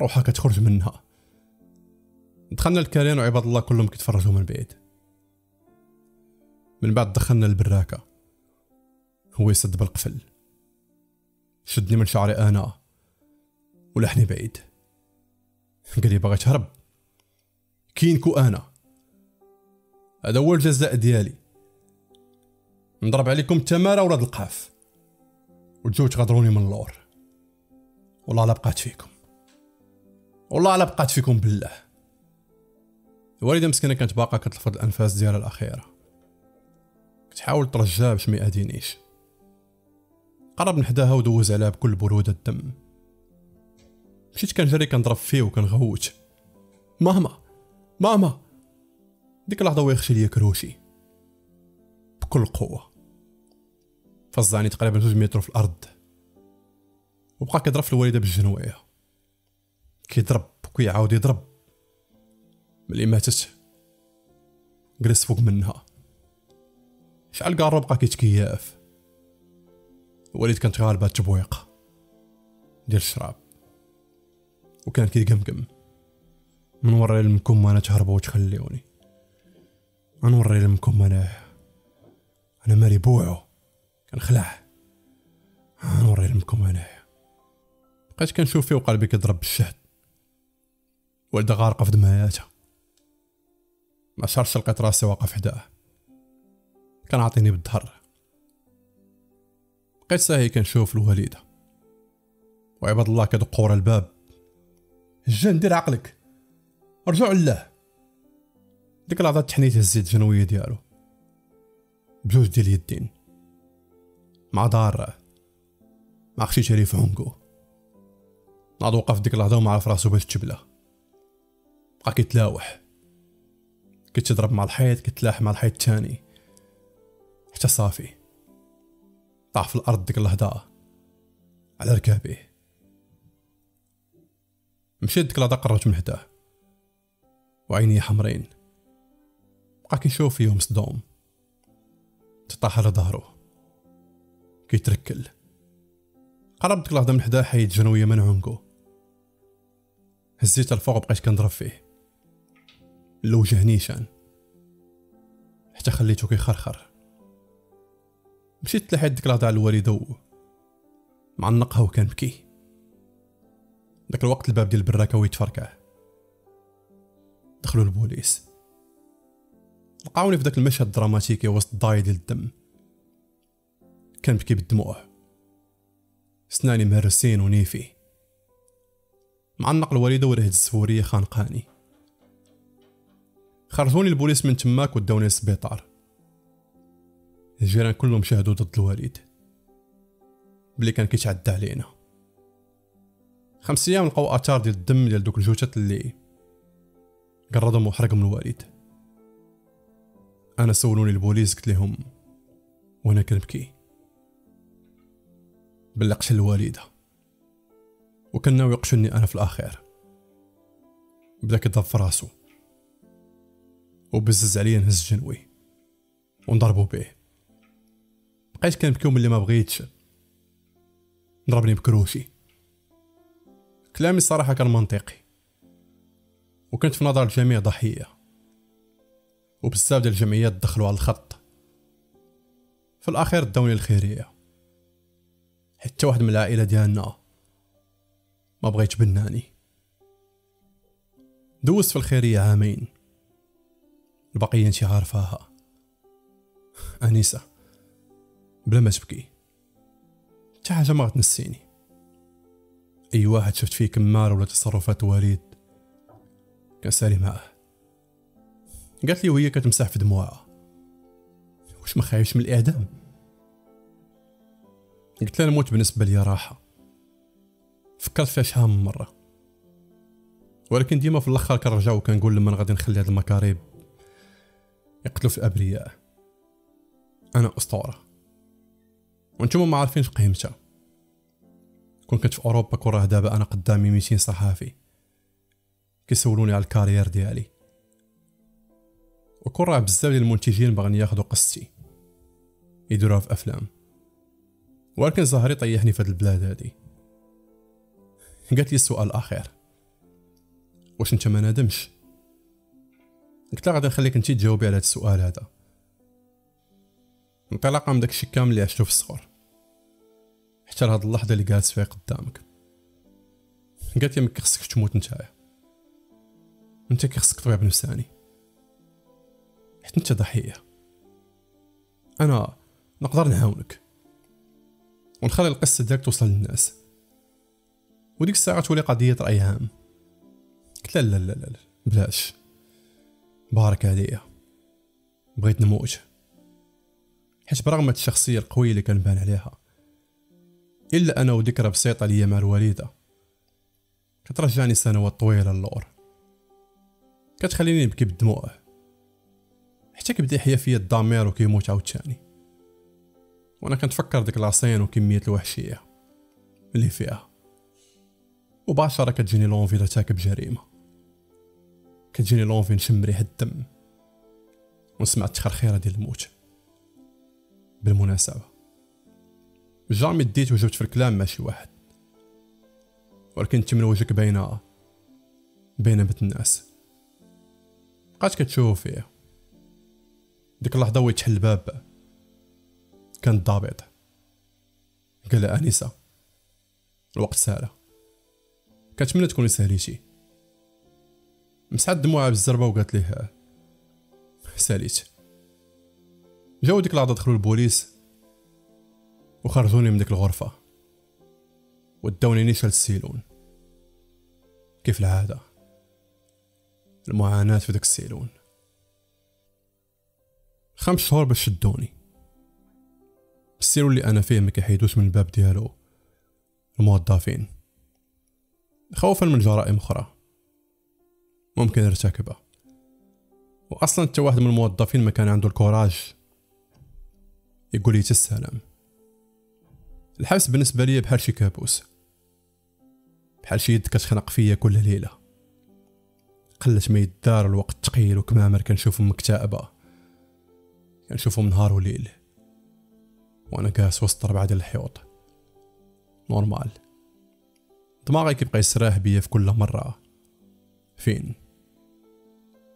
روحها كتخرج منها. دخلنا الكالين وعباد الله كلهم كيتفرجوا من بعيد. من بعد دخلنا البراكة. هو يسد بالقفل. شدني من شعري أنا ولحني بعيد. قال لي باغي تهرب. كي نكون أنا. هذا هو الجزاء ديالي. نضرب عليكم تمارة ولاد القاف. وتجيو تغدروني من اللور والله لا بقات فيكم. والله لا بقات فيكم بالله. الوالدة مسكينة كانت باقا كتلفظ الأنفاس ديالها الأخيرة. كتحاول ترجعها باش ما يأذينيش. قرب من حداها ودوز عليها بكل برودة الدم مشيت كنجري كنضرب فيه وكنغوت. ماما! ماما! ديك اللحظة ويخشي ليا كروشي بكل قوة. فرعني تقريبا جوج متر في الأرض. وبقى كيضرب في الوالدة بالجنوية. كيضرب وكيعاود يضرب. ملي ماتت. جلس فوق منها. شعل قارب بقى كيتكياف الوالد كانت غالبة تبويق. ديال الشراب. وكان كيقمقم. من ورا لمكم أنا تهربوا وتخليوني. نوري لمكم أنا أنا مالي بوعو كنخلع نوري لمكم أنا. بقيت كنشوف فيه وقلبي كيضرب بالشهد. والدة غارقة في دماياتها ما شارش لقيت راسي واقف حداه. كان عاطيني بالظهر بقيت ساهي كنشوف الوالدة وعباد الله كدقوا ورا الباب. الجن دير عقلك. رجعوا لله. ديك اللحظة تحنيت هزيت الجنوية ديالو. بجوج ديال اليدين مع ضارة. مع عليه في عنقو ناض وقف ديك اللحظة وما عرف راسو باش تجبله بقى كيتلاوح. كيتضرب مع الحيط كيتلاح مع الحيط الثاني حتى صافي. طاح في الأرض ديك اللحظة. على ركابيه مشيت ديك اللحظة قربت من حداه. وعيني حمرين. بقى كيشوف فيهم صدوم. تطاح على ظهره. كيتركل. قربت ديك اللحظة من حداه حيد جنوية من عنقو هزيت الفوق بقيت كنضرب فيه. الوجه نيشان. حتى خليتو كيخرخر مشيت لحد ديك اللحظة على الوالدة معنقها وكنبكي داك الوقت الباب ديال البراكة ويتفركع. دخلوا البوليس. لقاوني في داك المشهد الدراماتيكي وسط الضاي ديال الدم. كنبكي بالدموع. سناني مهرسين ونيفي. معنق الوالدة ورهد السفورية خانقاني. خرجوني البوليس من تماك وداوني للسبيطار. الجيران كلهم شاهدوا ضد الوالد. بلي كان كيتعدى علينا. خمس أيام لقاو آثار ديال الدم ديال دوك الجوتات اللي قرضهم وحرقهم الوالد. أنا سولوني البوليس قلت لهم وأنا كنبكي. بلي قتل الوالدة وكان ناوي يقتلني أنا في الأخير. بدأ كيضرب في راسو وبزز عليا نهز جنوي ونضربو به. بقيت كنبكي ملي ما بغيتش. ضربني بكروشي كلامي الصراحه كان منطقي وكنت في نظر الجميع ضحية. وبزاف ديال الجمعيات دخلوا على الخط. في الأخير داوني الخيريه حتى واحد من العائلة ديالنا ما بغى يتبناني دوزت في الخيرية عامين. البقيه انت عارفاها. أنيسة بلا ما تبكي. حتى حاجة ما غتنسيني. أي واحد شفت فيه كمار ولا تصرفات والد كنسالي معاه. قالت لي وهي كتمسح في دموعها. واش ما خايفش من الإعدام؟ قلت لها الموت بالنسبة لي راحة. فكرت فيها شحال من مرة. ولكن ديما في الأخر كنرجع وكنقول لما غادي نخلي هاد المكاريب. يقتلوا في الابرياء أنا أسطورة. وأنتم ما عارفين قيمتها. كون كنت في أوروبا كون راه دابا أنا قدامي 200 صحافي. كيسولوني على الكارير ديالي. وكون راه بزاف ديال المنتجين باغيين ياخذوا قصتي. يديروها في أفلام. ولكن زهري طيحني في هاد البلاد هادي. قالت لي السؤال الأخير. واش انت ما نادمش؟ قلت لها غادي نخليك انت تجاوبي على هاد السؤال هذا. انطلاقا من داكشي كامل اللي عشتو في الصغر. حتى لهاد اللحظة اللي جالس فيها قدامك. قالت لي ما خصك تموت نتايا. انت كيخصك تبغي بنفساني حيت إنت ضحية. أنا نقدر نعاونك ونخلي القصة ديالك توصل للناس. وديك الساعة تولي قضية رأي عام. قلت لا لا لا لا بلاش. بارك عليا. بغيت نموت. حيت برغم الشخصية القوية اللي كنبان عليها إلا أنا وذكرى بسيطة ليا مع الوالدة كترجعني سنوات طويلة للور كتخليني نبكي بالدموع. حتى كيبدا يحيا فيا الضمير وكيموت عاوتاني. وأنا كنتفكر ديك لاصين وكمية الوحشية اللي فيها. وباشرة كتجيني لونفي لتاكب جريمة. كتجيني لونفي نشم ريحه الدم. ونسمع التخرخيره ديال الموت. بالمناسبة. جامي ديت وجبت في الكلام مع شي واحد. ولكن انت من وجهك باينه باينه بنت الناس. بقات كتشوف فيه ديك اللحظه هو يتحل الباب. كان ضابط. قال آنسة الوقت سالا كتمنى تكوني ساليتي مسحت دموعها بالزربة وقالت ليه ساليت جاو ديك اللحظه دخلوا البوليس وخرجوني من ديك الغرفة. وداوني نيشان السيلون كيف العادة؟ المعاناة في داك السيلون. خمس شهور باش شدوني. السيلون اللي أنا فيه ما كيحيدوش من الباب ديالو. الموظفين. خوفا من جرائم أخرى. ممكن ارتكبها. واصلا حتى واحد من الموظفين ما كان عنده الكوراج يقول لي السلام الحبس بالنسبة لي بحال شي كابوس. بحال شي يد كتخنق فيا كل ليلة. قلت ما يدار الوقت ثقيل وكمامر كنشوفهم مكتئبة كنشوفهم نهار وليل وأنا جالس وسط ربعة ديال الحيوط normal. دماغي كيبقى يسرح بيا في كل مرة. فين؟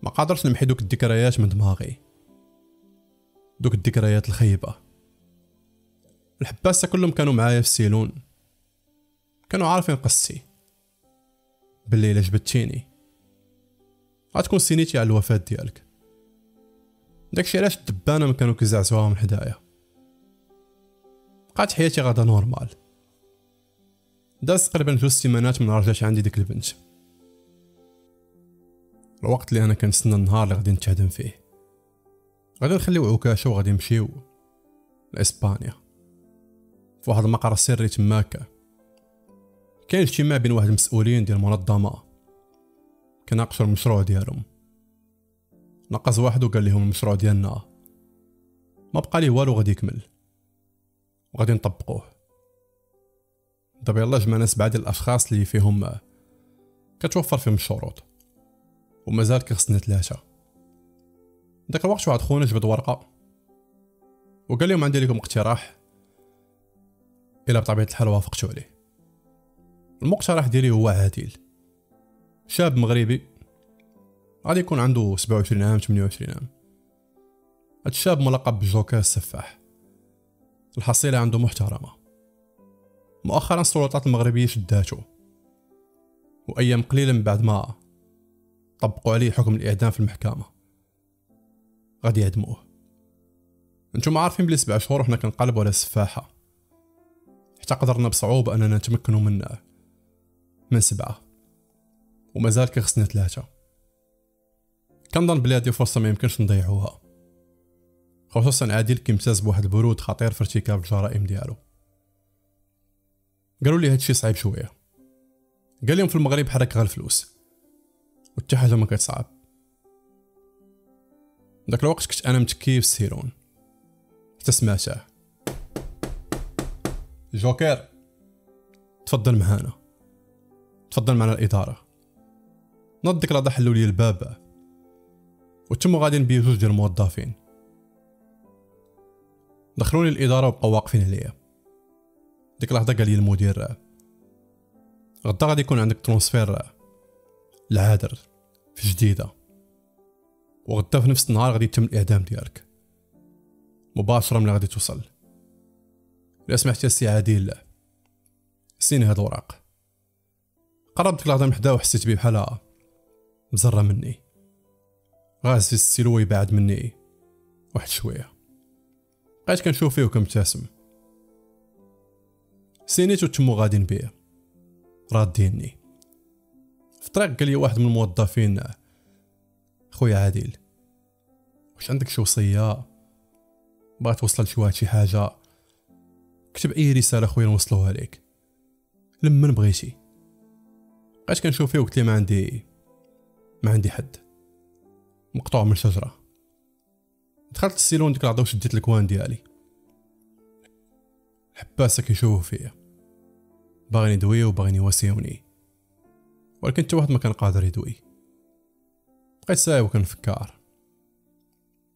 ما قادرش نمحي دوك الذكريات من دماغي. دوك الذكريات الخيبة. الحباسة كلهم كانوا معايا في السيلون. كانوا عارفين قصتي باللي إلا جبدتيني غتكون signيتي على الوفاة ديالك. داكشي علاش الدبانة ما كانوا كيزعزوها من حدايا؟ بقات حياتي غادا normal. داز تقريبا جوج سيمانات من رجعت عندي ديك البنت. الوقت اللي أنا كنستنى النهار اللي غادي نتعدم فيه. غادي نخليو عكاشة وغادي نمشيو لإسبانيا. في واحد المقر سري تماك. كاين اجتماع بين واحد المسؤولين ديال المنظمه كناقشوا المشروع ديالهم. نقص واحد وقال لهم المشروع ديالنا. ما بقى ليه والو غادي يكمل. وغادي نطبقوه. دابا يلا جمعنا سبعة ديال الأشخاص اللي فيهم كتوفر فيهم الشروط. ومازال كيخصنا ثلاثة. داك الوقت واحد خونا جبد ورقة وقال لهم عندي لكم اقتراح. إلا بطبيعة الحال وافقتوا عليه. المقترح ديالي هو عادل. شاب مغربي. غادي يكون عنده 27 عام 28 عام. هاد الشاب ملقب بجوكر السفاح. الحصيلة عنده محترمة. مؤخرا السلطات المغربية شداتو. وأيام قليلة من بعد ما طبقوا عليه حكم الإعدام في المحكمة. غادي يعدموه أنتم عارفين بلي سبع شهور حنا كنقلبوا على السفاح. حتى قدرنا بصعوبة أننا نتمكنوا منه من سبعة. ومازال كيخصنا ثلاثة. كنظن بلي هادي فرصة ما يمكنش نضيعوها؟ خصوصا عادل كيمتاز بواحد البرود خطير في ارتكاب الجرائم ديالو. قالوا لي هادشي صعيب شوية. قال لهم في المغرب حرك غير الفلوس. وحتى حاجة ما كتصعب. داك الوقت كنت أنا متكي في السيرون. حتى سمعته. جوكر! تفضل معانا. تفضل معنا الإدارة. نض ديك حلوا لي الباب وتمو غاديين بيه جوج ديال الموظفين. دخلوني الإدارة وبقاو واقفين عليا. ديك اللحظه قال لي المدير غدا غادي يكون عندك transfert للعادر في جديدة. وغدا في نفس النهار غادي يتم الإعدام ديالك. مباشرة ملي غادي توصل. إلا سمحتي السي عادل signer هاد الوراق. قربت ديك اللحظه من حداه وحسيت بيه بحال مزرة مني. غا السيلو يبعد مني. واحد شوية. بقيت كنشوف فيه وكنبتسم سينيت وتمو غاديين بيا راديني في الطريق قال لي واحد من الموظفين خويا عادل. واش عندك شي وصية؟ بغا توصل لشي واحد شي حاجة. كتب أي رسالة خويا نوصلوها لك. لمن بغيتي. بقيت كنشوف فيه وقلت لي ما عندي ما عندي حد. مقطوع من شجره دخلت السيلون ديك العشوة وشديت ال coin ديالي. حباسة كيشوفو فيا. باغيني يدويو وباغيني يواسيوني. ولكن حتى واحد ما كان قادر يدوي. بقيت سايب وكنفكر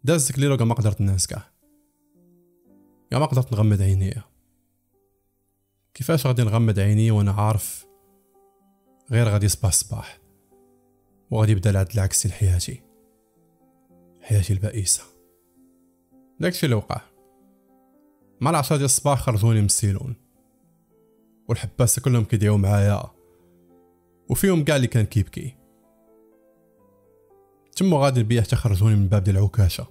داز ديك الليلة ما قدرت نعس كاع يا ما قدرت نغمض عينيا كيفاش غادي نغمض عيني وأنا عارف غير غادي يصبح الصباح وغادي يبدا العد العكسي لحياتي. حياتي البائسة. داكشي اللي وقع مع العشرة ديال الصباح خرجوني من السيلون والحباسة كلهم كيدعيو معايا. وفيهم كاع اللي كان كيبكي. تمو غادي بيا حتى خرجوني من باب ديال العكاشة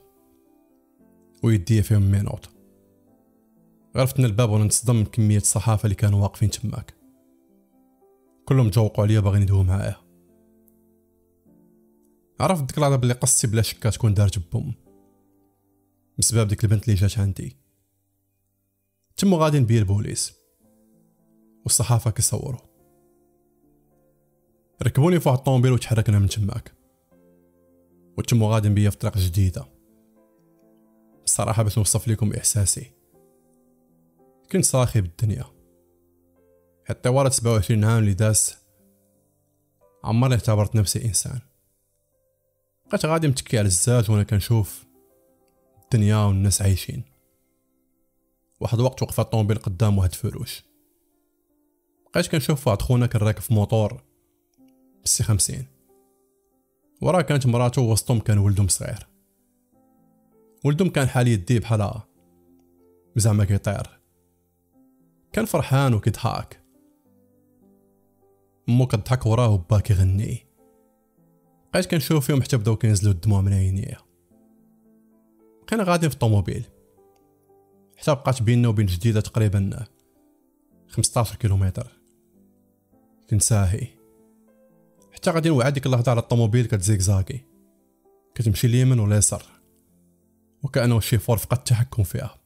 ويديا فيهم مينوط. غرفتنا الباب وأنا نتصدم من كمية الصحافة اللي كانوا واقفين تماك. كلهم جوقوا عليا باغيين يدوو معايا. عرفت ديك اللحظة بلي قصتي بلا شك تكون دارت بوم بسبب ديك البنت اللي جات عندي. تمو غاديين بيا البوليس. والصحافة كيصوروا. ركبوني في واحد الطوموبيل وتحركنا من تماك. وتمو غاديين بيا في طريق جديدة. بصراحة باش نوصف لكم إحساسي. كنت صاخي بالدنيا. حتى ورا 27 عام اللي داس عمرني اعتبرت نفسي إنسان. بقيت غادي متكي على الزاج وأنا كنشوف الدنيا والناس عايشين. واحد الوقت وقفت الطوموبيل قدام واحد الفروش بقيت كنشوف واحد خونا كان راكب في موطور بسي خمسين. وراه كانت مراتو وسطهم كان ولدهم صغير. ولدهم كان حال يديه بحال زعما كيطير. كان فرحان وكيضحك. مو كضحك وراه وبا كيغني بقيت كنشوف فيهم حتى بداو كينزلوا الدموع من عينيا بقينا غاديين في الطوموبيل. حتى بقات بيننا وبين جديدة تقريبا 15 كيلومتر. كنت ساهي حتى غادي نوعد ديك اللحظة على الطوموبيل كتزيكزاكي. كتمشي اليمين واليسار وكأنه الشيفور فقد التحكم فيها.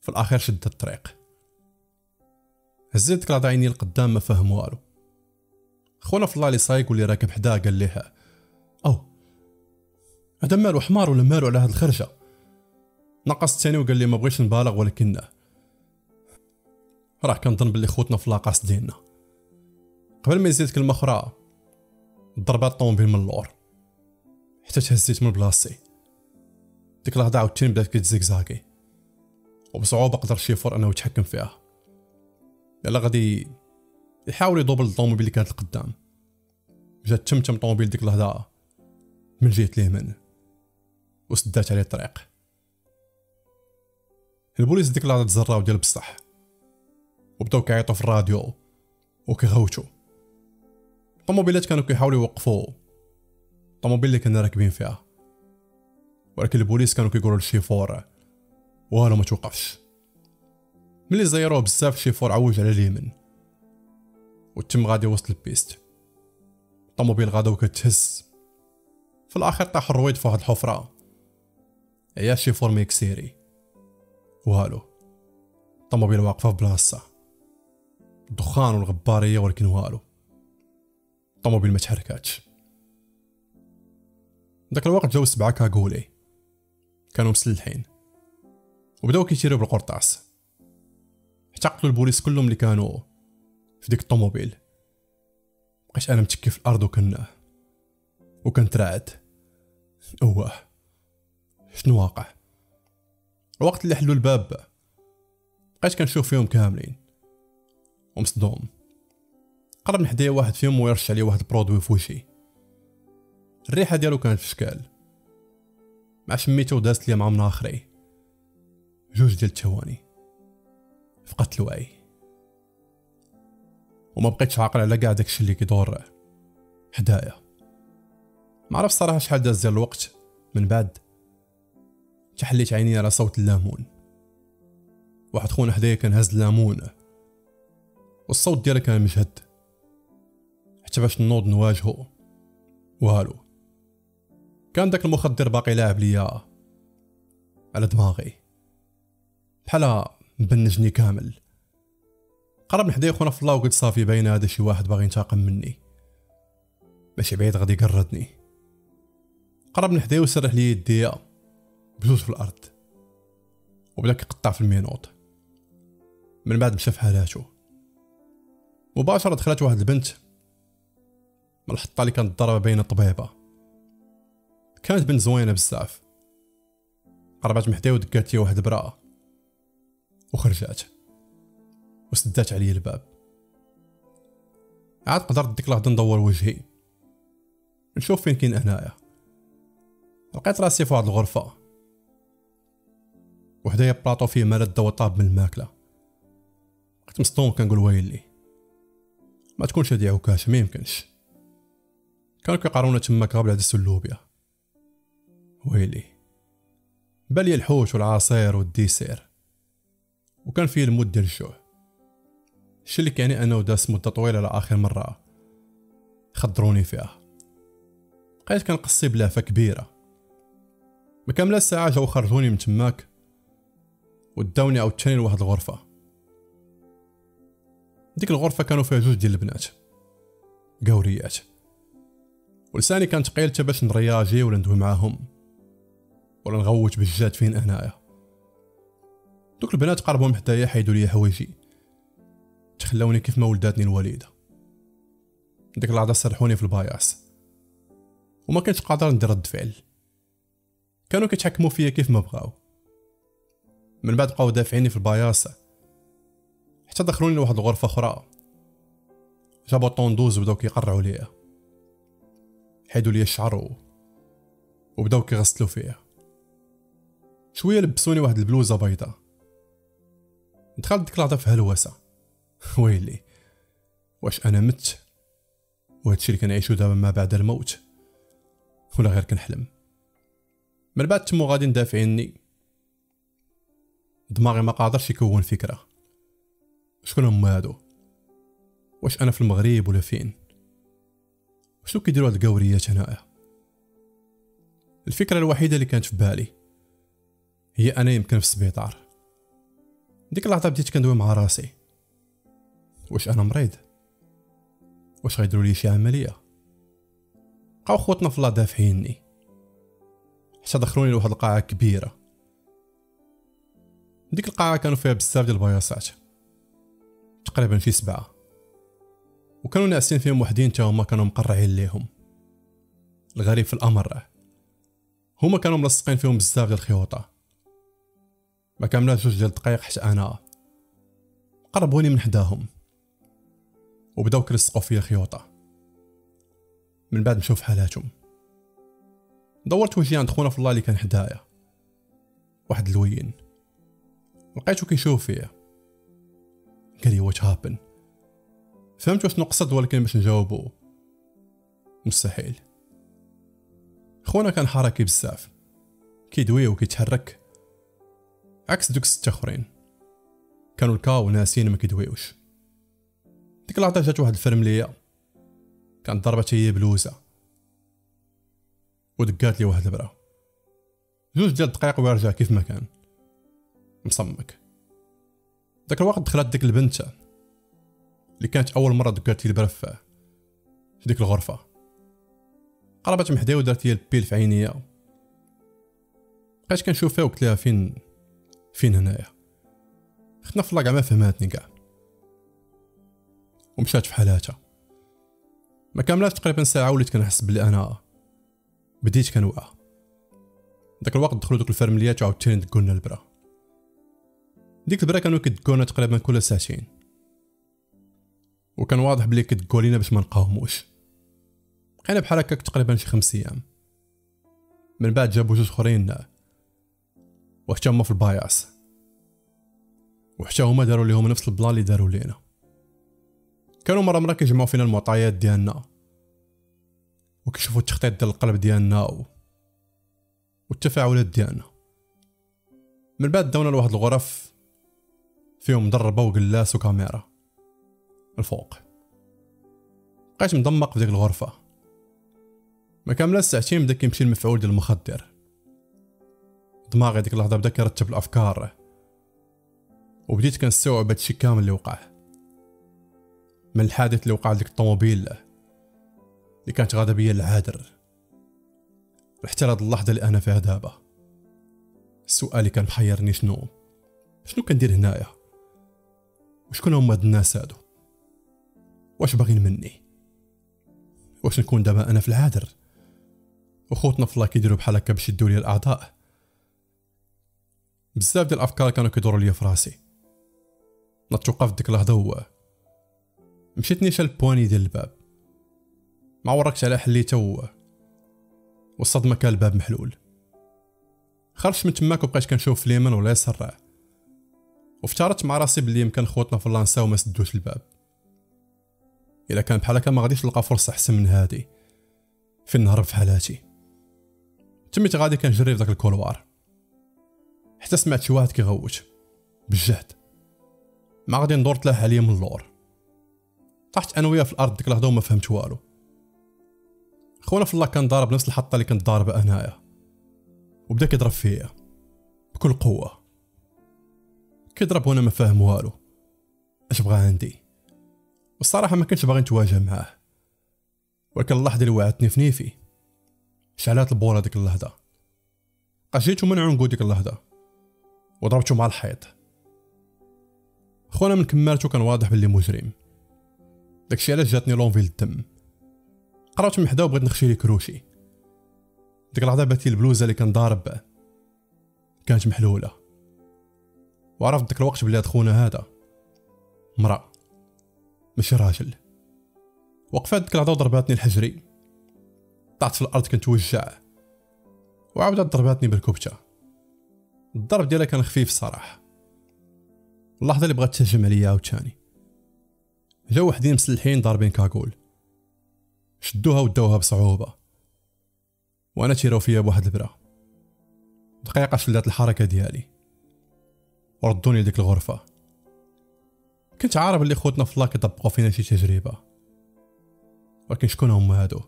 في الأخير شد الطريق. هزيت ديك عيني القدام ما فهم والو. خونا في الله اللي سايق واللي راكب حداه قال ليه أو هذا مالو حمار ولا مالو على هاد الخرجه نقص الثاني وقال لي ما بغيتش نبالغ ولكن راه كنظن بلي خوتنا في لاقاس ديالنا قبل ما يزيد كلمة أخرى ضربات الطوموبيل من اللور. حتى تهزيت من بلاصتي. ديك اللحظه عاوتاني بدات كتzigzagي وبصعوبة قدر الشيفور انه يتحكم فيها. يلا غادي يحاول يdoubler الطوموبيل اللي كانت القدام جات تمتم طوموبيل ديك اللحظة من جهة اليمين وسدات عليه الطريق. البوليس ديك اللحظة تزراو ديال بصح وبداو كيعيطوا في الراديو وكيغوتوا. الطوموبيلات كانوا كيحاولوا يوقفوا الطوموبيل اللي كنا راكبين فيها ولكن البوليس كانوا كيقولوا للشيفور والو ما توقفش. ملي زيروه بزاف الشيفور عوج على اليمين وتم غادي وسط ال piste. الطوموبيل غادا وكتهز في الآخر طاح الرويد في واحد الحفرة. هي شيفور ميكسيري والو الطوموبيل واقفة في بلاصة. الدخان والغبارية ولكن والو الطوموبيل ما تحركاتش. داك الوقت جاو سبعة كاغولي. كانوا مسلحين وبداو كيتيروا بالقرطاس. حتى البوليس كلهم اللي كانوا. في ديك الطوموبيل. بقيت أنا متكي في الأرض وكن وكنترعد. اوه شنو واقع؟ الوقت اللي حلوا الباب بقيت كنشوف فيهم كاملين. ومصدوم. قرب حدايا واحد فيهم ويرش عليه واحد البرودوي في وجهي الريحة ديالو كانت في شكال. مع شميته ودازت ليا مع من آخري. جوج ديال الثواني فقدت الوعي. وما بقيتش عاقل على كاع داكشي اللي كيدور حدايا ما عرف الصراحه شحال داز ديال الوقت من بعد. تحليت عيني على صوت الليمون واحد خونا حدايا كان هز الليمون والصوت ديالها كان مجهد حتى باش نوض نواجهو. والو. كان داك المخدر باقي لاعب ليا. على دماغي. بحال مبنجني كامل. قرب نحدي خونا في الله وقلت صافي باين هذا شي واحد باغي ينتقم مني. ماشي بعيد غادي يقردني. قرب نحدي وسرح لي يديا بجوج في الأرض. وبدا كيقطع في المينوط. من بعد مشى في حالاتو مباشرة دخلت واحد البنت. من الحطة اللي كانت ضربة بين الطبيبة كانت بنت زوينة بزاف. قربات محدي ودقات لي واحد برا وخرجات وسدات عليا الباب. عاد قدرت ديك اللحظة ندور وجهي. نشوف فين كاين انايا لقيت راسي في واحد الغرفة. وحدايا بلاطو فيه مال وطاب من الماكلة. بقيت مصدوم كنقول ويلي. ما تكونش هادي عكاشة ما يمكنش. كانوا كيقراونا تماك غير بالعدس واللوبيا ويلي. بالي الحوش والعصير والديسير. وكان فيه المود ديال الجوع الشي اللي كيعني انه داس مدة طويلة على اخر مرة؟ خضروني فيها. بقيت كنقصي بلافه كبيرة. ما كامله الساعة جاو خرجوني من تماك وداوني عاوتاني لواحد الغرفة. ديك الغرفة كانوا فيها جوج ديال البنات. قوريات. ولساني كان ثقيل باش نرياجي ولا ندوي معاهم. ولا نغوت بالجات فين أنايا. دوك البنات قربوا حدايا حيدوا لي حوايجي. تخلوني كيف ما ولداتني الوالدة. ديك اللحظة سرحوني في الباياس. وما كنتش قادر ندير رد فعل كانوا كيتحكموا فيا كيف ما بغاو. من بعد بقاو دافعيني في الباياس. حتى دخلوني لواحد الغرفة أخرى. جابوا طوندوز وبداو كيقرعوا ليا. حيدوا لي الشعر وبداو كيغسلوا فيا. شوية لبسوني واحد البلوزة بيضاء دخلت ديك اللحظة في هلوسة. ويلي. واش أنا مت؟ وهادشي اللي كنعيشو دابا ما بعد الموت. ولا غير كنحلم. من بعد تمو غادي ندافعيني. دماغي ما قادرش يكون فكرة. شكون هما هادو؟ واش أنا في المغرب ولا فين؟ شنو كيديروا هاد القوريات هنايا؟ الفكرة الوحيدة اللي كانت في بالي هي أنا يمكن في السبيطار. ديك اللحظة بديت كندوي مع راسي. واش أنا مريض؟ واش غيديروا لي شي عملية؟ بقاو خوتنا في الله دافعيني. حتى دخلوني لواحد القاعة كبيرة. ديك القاعة كانوا فيها بزاف ديال البياصات. تقريبا شي سبعة. وكانوا ناعسين فيهم وحدين تا هما كانوا مقرعين ليهم. الغريب في الأمر هما كانوا ملصقين فيهم بزاف ديال الخيوطة. ما كامله جوج ديال الدقايق حتى أنا قربوني من حداهم. وبداو كيلصقوا فيا خيوطة. من بعد نشوف حالاتهم. دورت وجهي عند خونا في الله اللي كان حدايا واحد الوين. لقيتو كيشوف فيا. قال لي what happened فهمت واش نقصد ولكن باش نجاوبو. مستحيل. خونا كان حركي بزاف. كيدوي وكيتحرك عكس دوك ستة أخرين. كانوا ال KO ناعسين ما كيدويوش. ديك اللحظه جات واحد الفرمليه كانت ضربت هي بلوزة. ودقات لي واحد البرا. جوج ديال الدقائق ويرجع كيف ما كان. مصمك. داك الوقت دخلت ديك البنت. اللي كانت أول مرة دقات لي البرا في ديك الغرفة. قربت محدي ودارت لي البيل في عينيا. بقيت كنشوف فيها وقلت لها فين فين هنايا. خدنا في ما فهماتني كاع. ومشات في حالاتها. ما كاملاش تقريبا ساعة وليت كنحس بلي أنا بديت كنوقع. داك الوقت دخلوا دوك الفرمليات وعاوتاني دقولنا البرا. ديك البرا كانوا كيدقونا تقريبا كل ساعتين. وكان واضح بلي كتقول لينا باش ما نقاوموش. بقينا بحال هكاك تقريبا شي خمس أيام. من بعد جابو جوج أخرين وحتى هما في الباياس. وحتى هما داروا ليهم نفس البلان اللي داروا لينا. كانوا مرة مرة كيجمعوا فينا المعطيات ديالنا. وكيشوفوا التخطيط ديال القلب ديالنا و... والتفاعلات ديالنا. من بعد داونا لواحد الغرف فيهم مدربة وقلاس وكاميرا. الفوق. بقيت مضمق في ديك الغرفة. ما كاملاش ساعتين بدأ كيمشي المفعول ديال المخدر. دماغي ديك اللحظة بدأ كيرتب الأفكار. وبديت كنستوعب هادشي كامل اللي وقع. من الحادث اللي وقع لديك الطوموبيل اللي كانت غادا بيا العادر حتى لهاد اللحظة اللي أنا فيها دابا السؤال اللي كان محيرني شنو؟ شنو كندير هنايا؟ وشكون هما هاد الناس هادو؟ واش باغيين مني؟ واش نكون دابا أنا في العادر وخوتنا في الله كيديروا بحال هكا باش يدوا لي الأعضاء. بزاف ديال الأفكار كانوا كيدوروا ليا في راسي. نتوقف ديك اللحظة هو مشيت نيشان البواني ديال الباب. ما وركش على حليته هو. والصدمه كان الباب محلول. خرجت من تماك وبقيت كنشوف في اليمين ولا يسرع وافترضت مع راسي بلي يمكن خوتنا في الله نساو ما سدوش الباب. إلا كان بحال هكا ما غاديش نلقى فرصة أحسن من هادي. فين نهرب في حالاتي. تميت غادي كنجري في داك ال couloir. حتى سمعت شي واحد كيغوت. بالجهد. ما غادي ندور تلاح عليا من اللور. طحت أنا وياه في الأرض ديك اللحظه وما فهمت والو. خونا في الله كان ضارب نفس الحطة اللي كنت ضاربها انايا وبدا كيضرب فيا. بكل قوة. كيضرب وأنا ما فاهم والو. اش بغا عندي؟ والصراحة ما كنتش باغي نتواجه معاه. ولكن اللحظه اللي وعدتني في نيفي. شعلات البولة ديك اللحظه قشيتو من عنقو ديك اللحظه وضربتو مع الحيط. خونا من كمالتو كان واضح باللي مجرم. داكشي علاش جاتني لونفي للدم قربت من حدا وبغيت نخشي لي كروشي. ديك اللحظه باتي البلوزة اللي كان ضارب كانت محلولة. وعرفت ديك الوقت بلي هاد خونا هذا مرأة. ماشي راجل. وقفات ديك اللحظه وضرباتني الحجري. طلعت في الأرض كنت وجع وعاودت ضرباتني بالكبته الضرب ديالها كان خفيف الصراحة. اللحظة اللي بغات تهجم عليا عاوتاني. جاو وحدين مسلحين ضاربين كاكول شدوها وداوها بصعوبة. وأنا تيراو فيا بواحد البرا. دقيقة شلات الحركة ديالي. وردوني لديك الغرفة. كنت عارف اللي خوتنا في الله كيطبقوا فينا شي تجربة. ولكن شكون هما هادو؟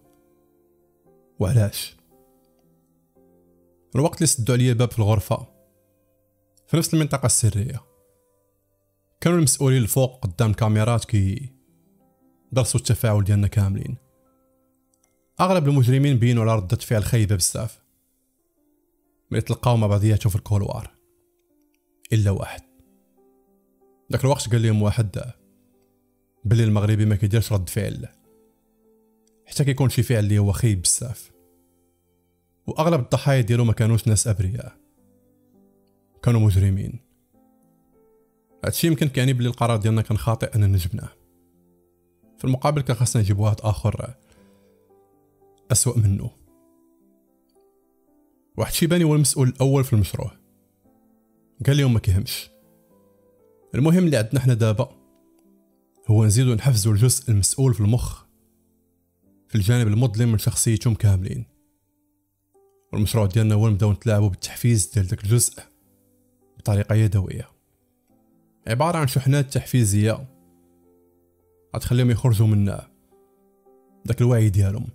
وعلاش؟ الوقت اللي سدوا عليا الباب في الغرفة. في نفس المنطقة السرية. كانوا المسؤولين الفوق قدام كاميرات كي درسوا التفاعل ديالنا كاملين. أغلب المجرمين بينوا على ردة فعل خايبة بزاف. ملي تلقاو مع بعضياتهم في الكولوار إلا واحد. داك الوقت قال لهم واحد بلي المغربي ما كيديرش رد فعل. حتى كيكون شي فعل اللي هو خايب بزاف. وأغلب الضحايا ديالو ما كانوش ناس أبرياء. كانوا مجرمين. هادشي يمكن كيعني بلي القرار ديالنا كان خاطئ أننا نجبناه في المقابل كان خاصنا نجيب واحد آخر أسوأ منه. واحد شيباني هو المسؤول الأول في المشروع. قال لهم ما كيهمش. المهم اللي عندنا حنا دابا هو نزيدو نحفزو الجزء المسؤول في المخ في الجانب المظلم من شخصيتهم كاملين. والمشروع ديالنا هو نبداو نتلاعبو بالتحفيز ديال داك الجزء بطريقة يدوية. عبارة عن شحنات تحفيزية غتخليهم يخرجوا من داك الوعي ديالهم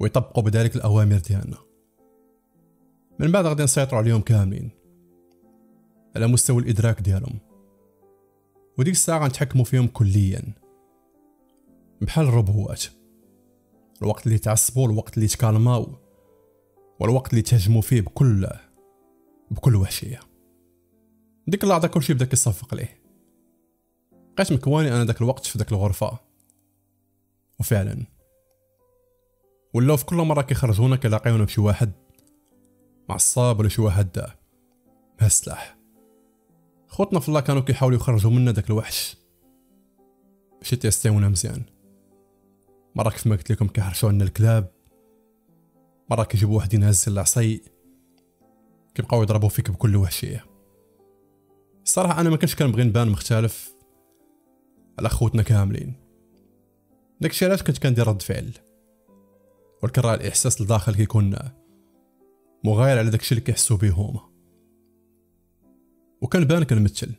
ويطبقوا بذلك الأوامر ديالنا. من بعد غادي نسيطروا عليهم كاملين على مستوى الإدراك ديالهم. وديك الساعة غنتحكموا فيهم كليا بحال الروبوات الوقت اللي تعصبوا الوقت اللي تكالماو والوقت اللي تهجموا فيه بكل بكل وحشية. ديك اللحظة كلشي بدأ كيصفق ليه. بقيت مكواني أنا داك الوقت في داك الغرفة. وفعلا. ولاو في كل مرة كيخرجونا كيلاقيونا بشي واحد. معصاب ولا شي واحد بها السلاح خوتنا في الله كانوا كيحاولوا يخرجوا منا داك الوحش. باش يتيستيونا مزيان. مرة كيف ما قلت لكم كيحرشوا عندنا الكلاب. مرة كيجيبوا واحد ينهز العصي. كيبقاو يضربوا فيك بكل وحشية. الصراحة أنا ما كنتش كنبغي نبان مختلف. على خوتنا كاملين داكشي علاش كنت كندير رد فعل؟ ولكن راه الإحساس الداخل كيكون مغاير على داكشي اللي كيحسوا بيه هما. وكنبان كنمثل.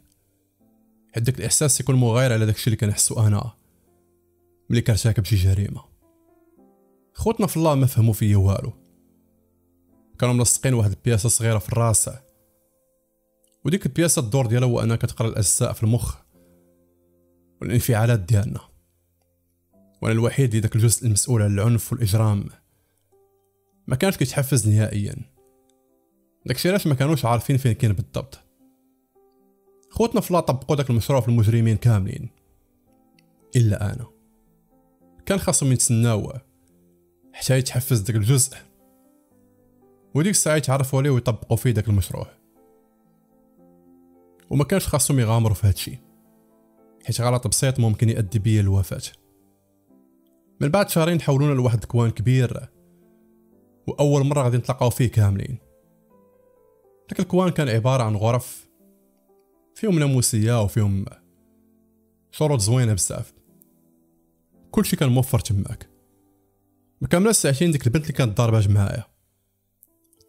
حيت داك الإحساس يكون مغاير على داكشي اللي كنحسو أنا. ملي كنرتكب شي جريمة. خوتنا في الله ما فهموا فيا والو. كانوا ملصقين واحد البياسة صغيرة في الراس وديك البياسة الدور ديالها هو أنها كتقرأ الأجزاء في المخ. والانفعالات ديالنا. وأنا الوحيد اللي داك الجزء المسؤول على العنف والإجرام. ما كانش كيتحفز نهائيا. داكشي علاش ما كانوش عارفين فين كاين بالضبط. خوتنا في طبقوا داك المشروع في المجرمين كاملين. إلا أنا. كان خاصهم يتسناو حتى يتحفز داك الجزء. وديك الساعة يتعرفوا عليه ويطبقوا فيه داك المشروع. وما كانش خاصهم يغامروا في هادشي. حيت غلط بسيط ممكن يؤدي بيا الوفاة. من بعد شهرين حولونا لواحد الكوان كبير وأول مرة غادي نتلاقاو فيه كاملين. داك الكوان كان عبارة عن غرف فيهم ناموسية وفيهم شروط زوينة بزاف. كلشي كان موفر تماك. ما كاملاش ساعتين ديك البنت اللي كانت ضاربة معايا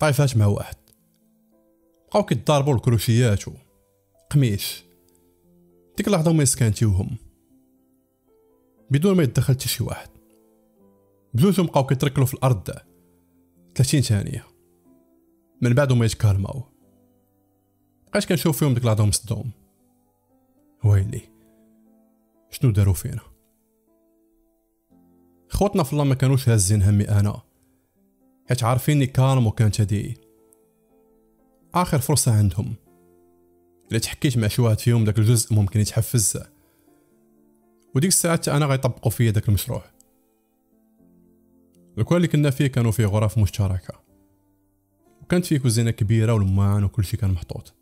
طايفات مع واحد. بقاو كيتضاربوا الكروشيات و قميش ديك اللحظة هما يسكانتيوهم بدون ما يتدخل حتى شي واحد. بجوجهم بقاو كيتركلو في الأرض 30 ثانية. من بعد هما يتكالماو. بقيت كنشوف فيهم ديك اللحظة مصدوم ويلي. شنو داروا فينا؟ خوتنا في الله ما كانوش هازين همي أنا. حيت عارفيني كالم وكانت هادي آخر فرصة عندهم. إلا تحكيت مع شي واحد فيهم داك الجزء ممكن يتحفز. وديك الساعة تانا غيطبقوا فيا داك المشروع. ال coin اللي كنا فيه كانوا فيه غرف مشتركة. وكانت فيه كوزينة كبيرة ولمان وكل شي كان محطوط.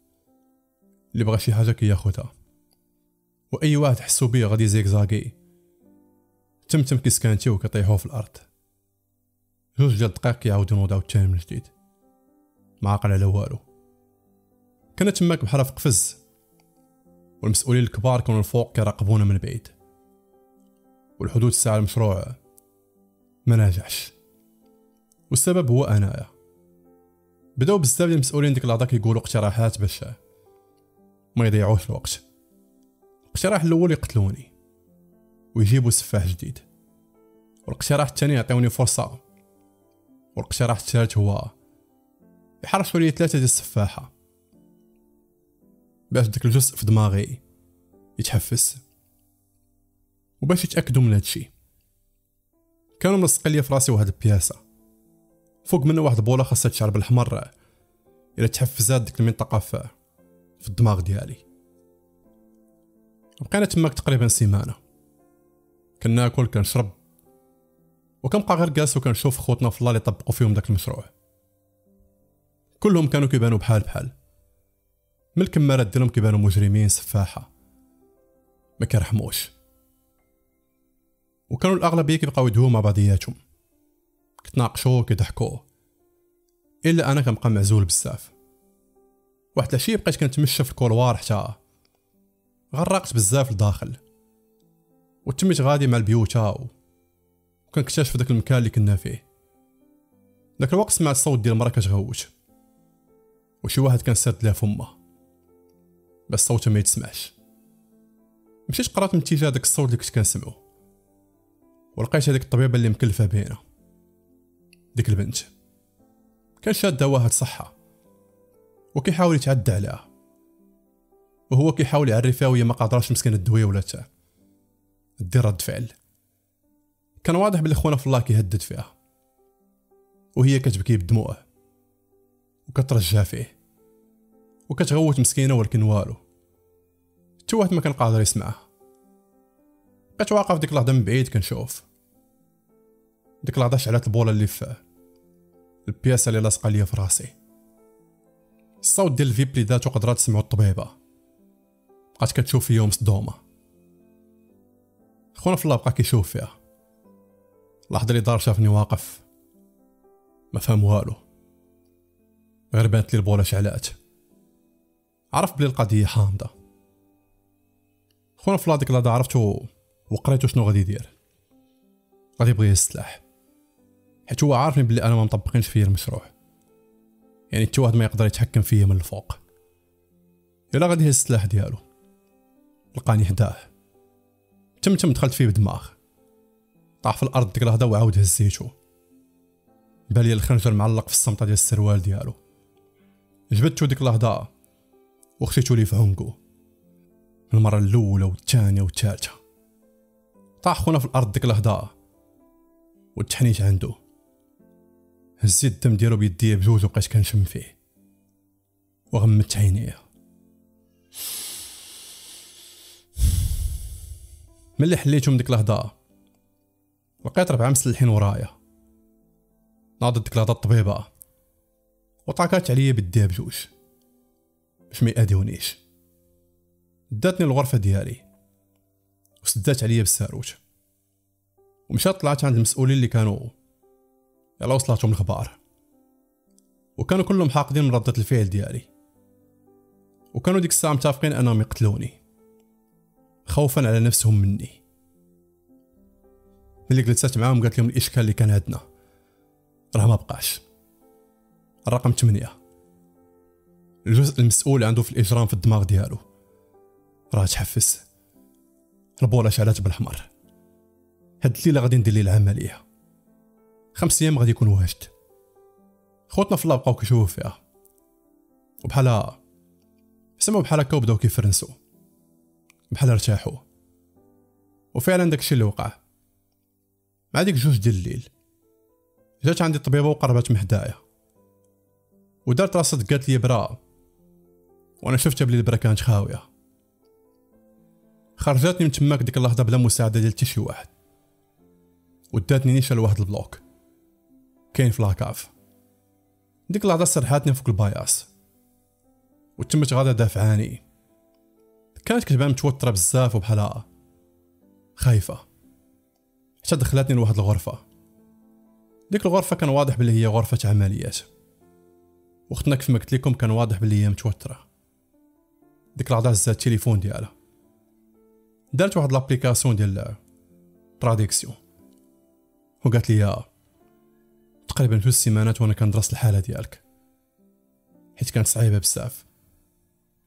اللي بغى شي حاجة كياخدها وأي واحد حسو بيه غادي زيكزاكي. تم تم كيسكانتيو وكيطيحوه في الأرض. جوج ديال الدقائق كيعاودو نوضاو تاني من جديد. ما عقل على والو. كانت تماك بحال في قفز والمسؤولين الكبار كانوا الفوق كيراقبونا من بعيد. والحدود الساعة المشروع ما ناجحش والسبب هو أنايا. بداو بزاف ديال المسؤولين ديك اللحظة كيقولوا اقتراحات باش ما يضيعوش الوقت. الاقتراح الأول يقتلوني ويجيبوا سفاح جديد. والاقتراح الثاني يعطيوني فرصة. والاقتراح الثالث هو يحرشوا لي ثلاثة ديال السفاحة. باش داك الجزء في دماغي. يتحفز. وباش يتأكدوا من هادشي. كانوا ملصقين لي في راسي واحد البياسة. فوق منه واحد بوله خاصها تشعر بالاحمر إلى تحفزات ديك المنطقة في, في الدماغ ديالي. بقينا تماك تقريبا سيمانة. كناكل كنشرب. وكنبقى غير جالس وكنشوف خوتنا في الله اللي طبقوا فيهم داك المشروع. كلهم كانوا كيبانوا بحال بحال. من الكمارات ديالهم كيبانوا مجرمين سفاحة. ما كيرحموش. وكانوا الأغلبية كيبقاو يدهوا مع بعضياتهم. كتناقشوا كيضحكوا. إلا أنا كنبقى معزول بزاف. واحد العشية بقيت كنتمشى في الكولوار حتى غرقت بزاف لداخل. وتميت غادي مع البيوتا وكنكتشف داك المكان اللي كنا فيه. داك الوقت سمعت الصوت ديال المرا كتغوت. وشي واحد كان ساد لها فمه. بس صوتها ما يتسمعش. مشيت قرأت من اتجاه داك الصوت اللي كنت كنسمعو. ولقيت هذيك الطبيبة اللي مكلفة بينا ديك البنت. كان شادها واحد صحة. وكيحاول يتعدى عليها. وهو كيحاول يعرفها وهي ما قادراش مسكين الدويه ولا تا. دير رد فعل. كان واضح بلي خونا في الله كيهدد فيها. وهي كتبكي بدموعه. وكترجع فيه. وكتغوت مسكينة ولكن والو. حتى واحد ما كان قادر يسمعها بقيت واقف ديك اللحظه من بعيد كنشوف. ديك اللحظه شعلات البوله اللي في ال pièce اللي لاصقة ليا في راسي. الصوت ديال ال vibreur ذاتو قدرات تسمعو الطبيبة. بقات كتشوف فيا مصدومه خونا في الله بقى كيشوف فيها. اللحظه اللي دار شافني واقف. ما فهم والو. غير بانت لي البولة شعلات. عرف بلي القضية حامضة. خونا في ديك اللحظه عرفتو وقريتو شنو غادي يدير. غادي يبغي السلاح حيت هو عارفني بلي أنا ما مطبقينش فيا المشروع. يعني حتى واحد ما يقدر يتحكم فيا من الفوق. يلا غادي يهز السلاح ديالو. لقاني حداه. تم تم دخلت فيه بدماغ. طاح في الأرض ديك اللحظه وعاود هزيتو بالي الخنجر معلق في الصمطه ديال السروال ديالو. جبدتو ديك اللحظه وخشيتو ليه في عنقو المرة الأولى والثانية والثالثة. طاح خونا في الأرض ديك اللحظة. وتحنيت عنده. هزيت الدم ديالو بيديه بجوج وبقيت كنشم فيه. وغمت عينيه. ملي حليتهم ديك اللحظة. لقيت ربعه مسلحين ورايا. ناضت ديك اللحظة الطبيبة. وطاكات عليا بيديها بجوج. باش ما يأذونيش داتني الغرفة ديالي وسدات عليا بالساروت. ومشات طلعت عند المسؤولين اللي كانوا يلا وصلتهم الخبار. وكانوا كلهم حاقدين من ردة الفعل ديالي. وكانوا ديك الساعة متفقين أنهم يقتلوني. خوفا على نفسهم مني. ملي جلست معاهم قالت لهم الإشكال اللي كان عندنا. راه ما بقاش. الرقم 8 الجزء المسؤول عنده في الإجرام في الدماغ ديالو. راه تحفز. البوله شعلات بالاحمر هاد الليلة غادي ندير ليه العملية. خمس أيام غادي يكون واجد. خوتنا في الله بقاو كيشوفوا فيها. وبحال سمعوا بحال هكا وبداو كيفرنسوا. بحال ارتاحوا. وفعلا داكشي اللي وقع. مع ديك جوج ديال الليل جات عندي الطبيبه وقربت من حدايا. ودارت راسها قالت لي برا. وأنا شفتها بلي البرا كانت خاويه خرجتني من تماك ديك اللحظة بلا مساعدة ديال شي واحد. وداتني نيشان لواحد البلوك. كاين في la cave. ديك اللحظة سرحاتني فوق ال paillasse. وتمت غادا دافعاني. كانت كتبان متوترة بزاف وبحالها خايفة. حتى دخلتني لواحد الغرفة. ديك الغرفة كان واضح بلي هي غرفة عمليات. وختنا كيف ما قلت لكم كان واضح بلي هي متوترة. ديك اللحظه هزات التليفون ديالها. دارت واحد l'application ديال traduction وقالت لي تقريبا جوج سيمانات وأنا كندرس الحالة ديالك. حيت كانت صعيبة بزاف.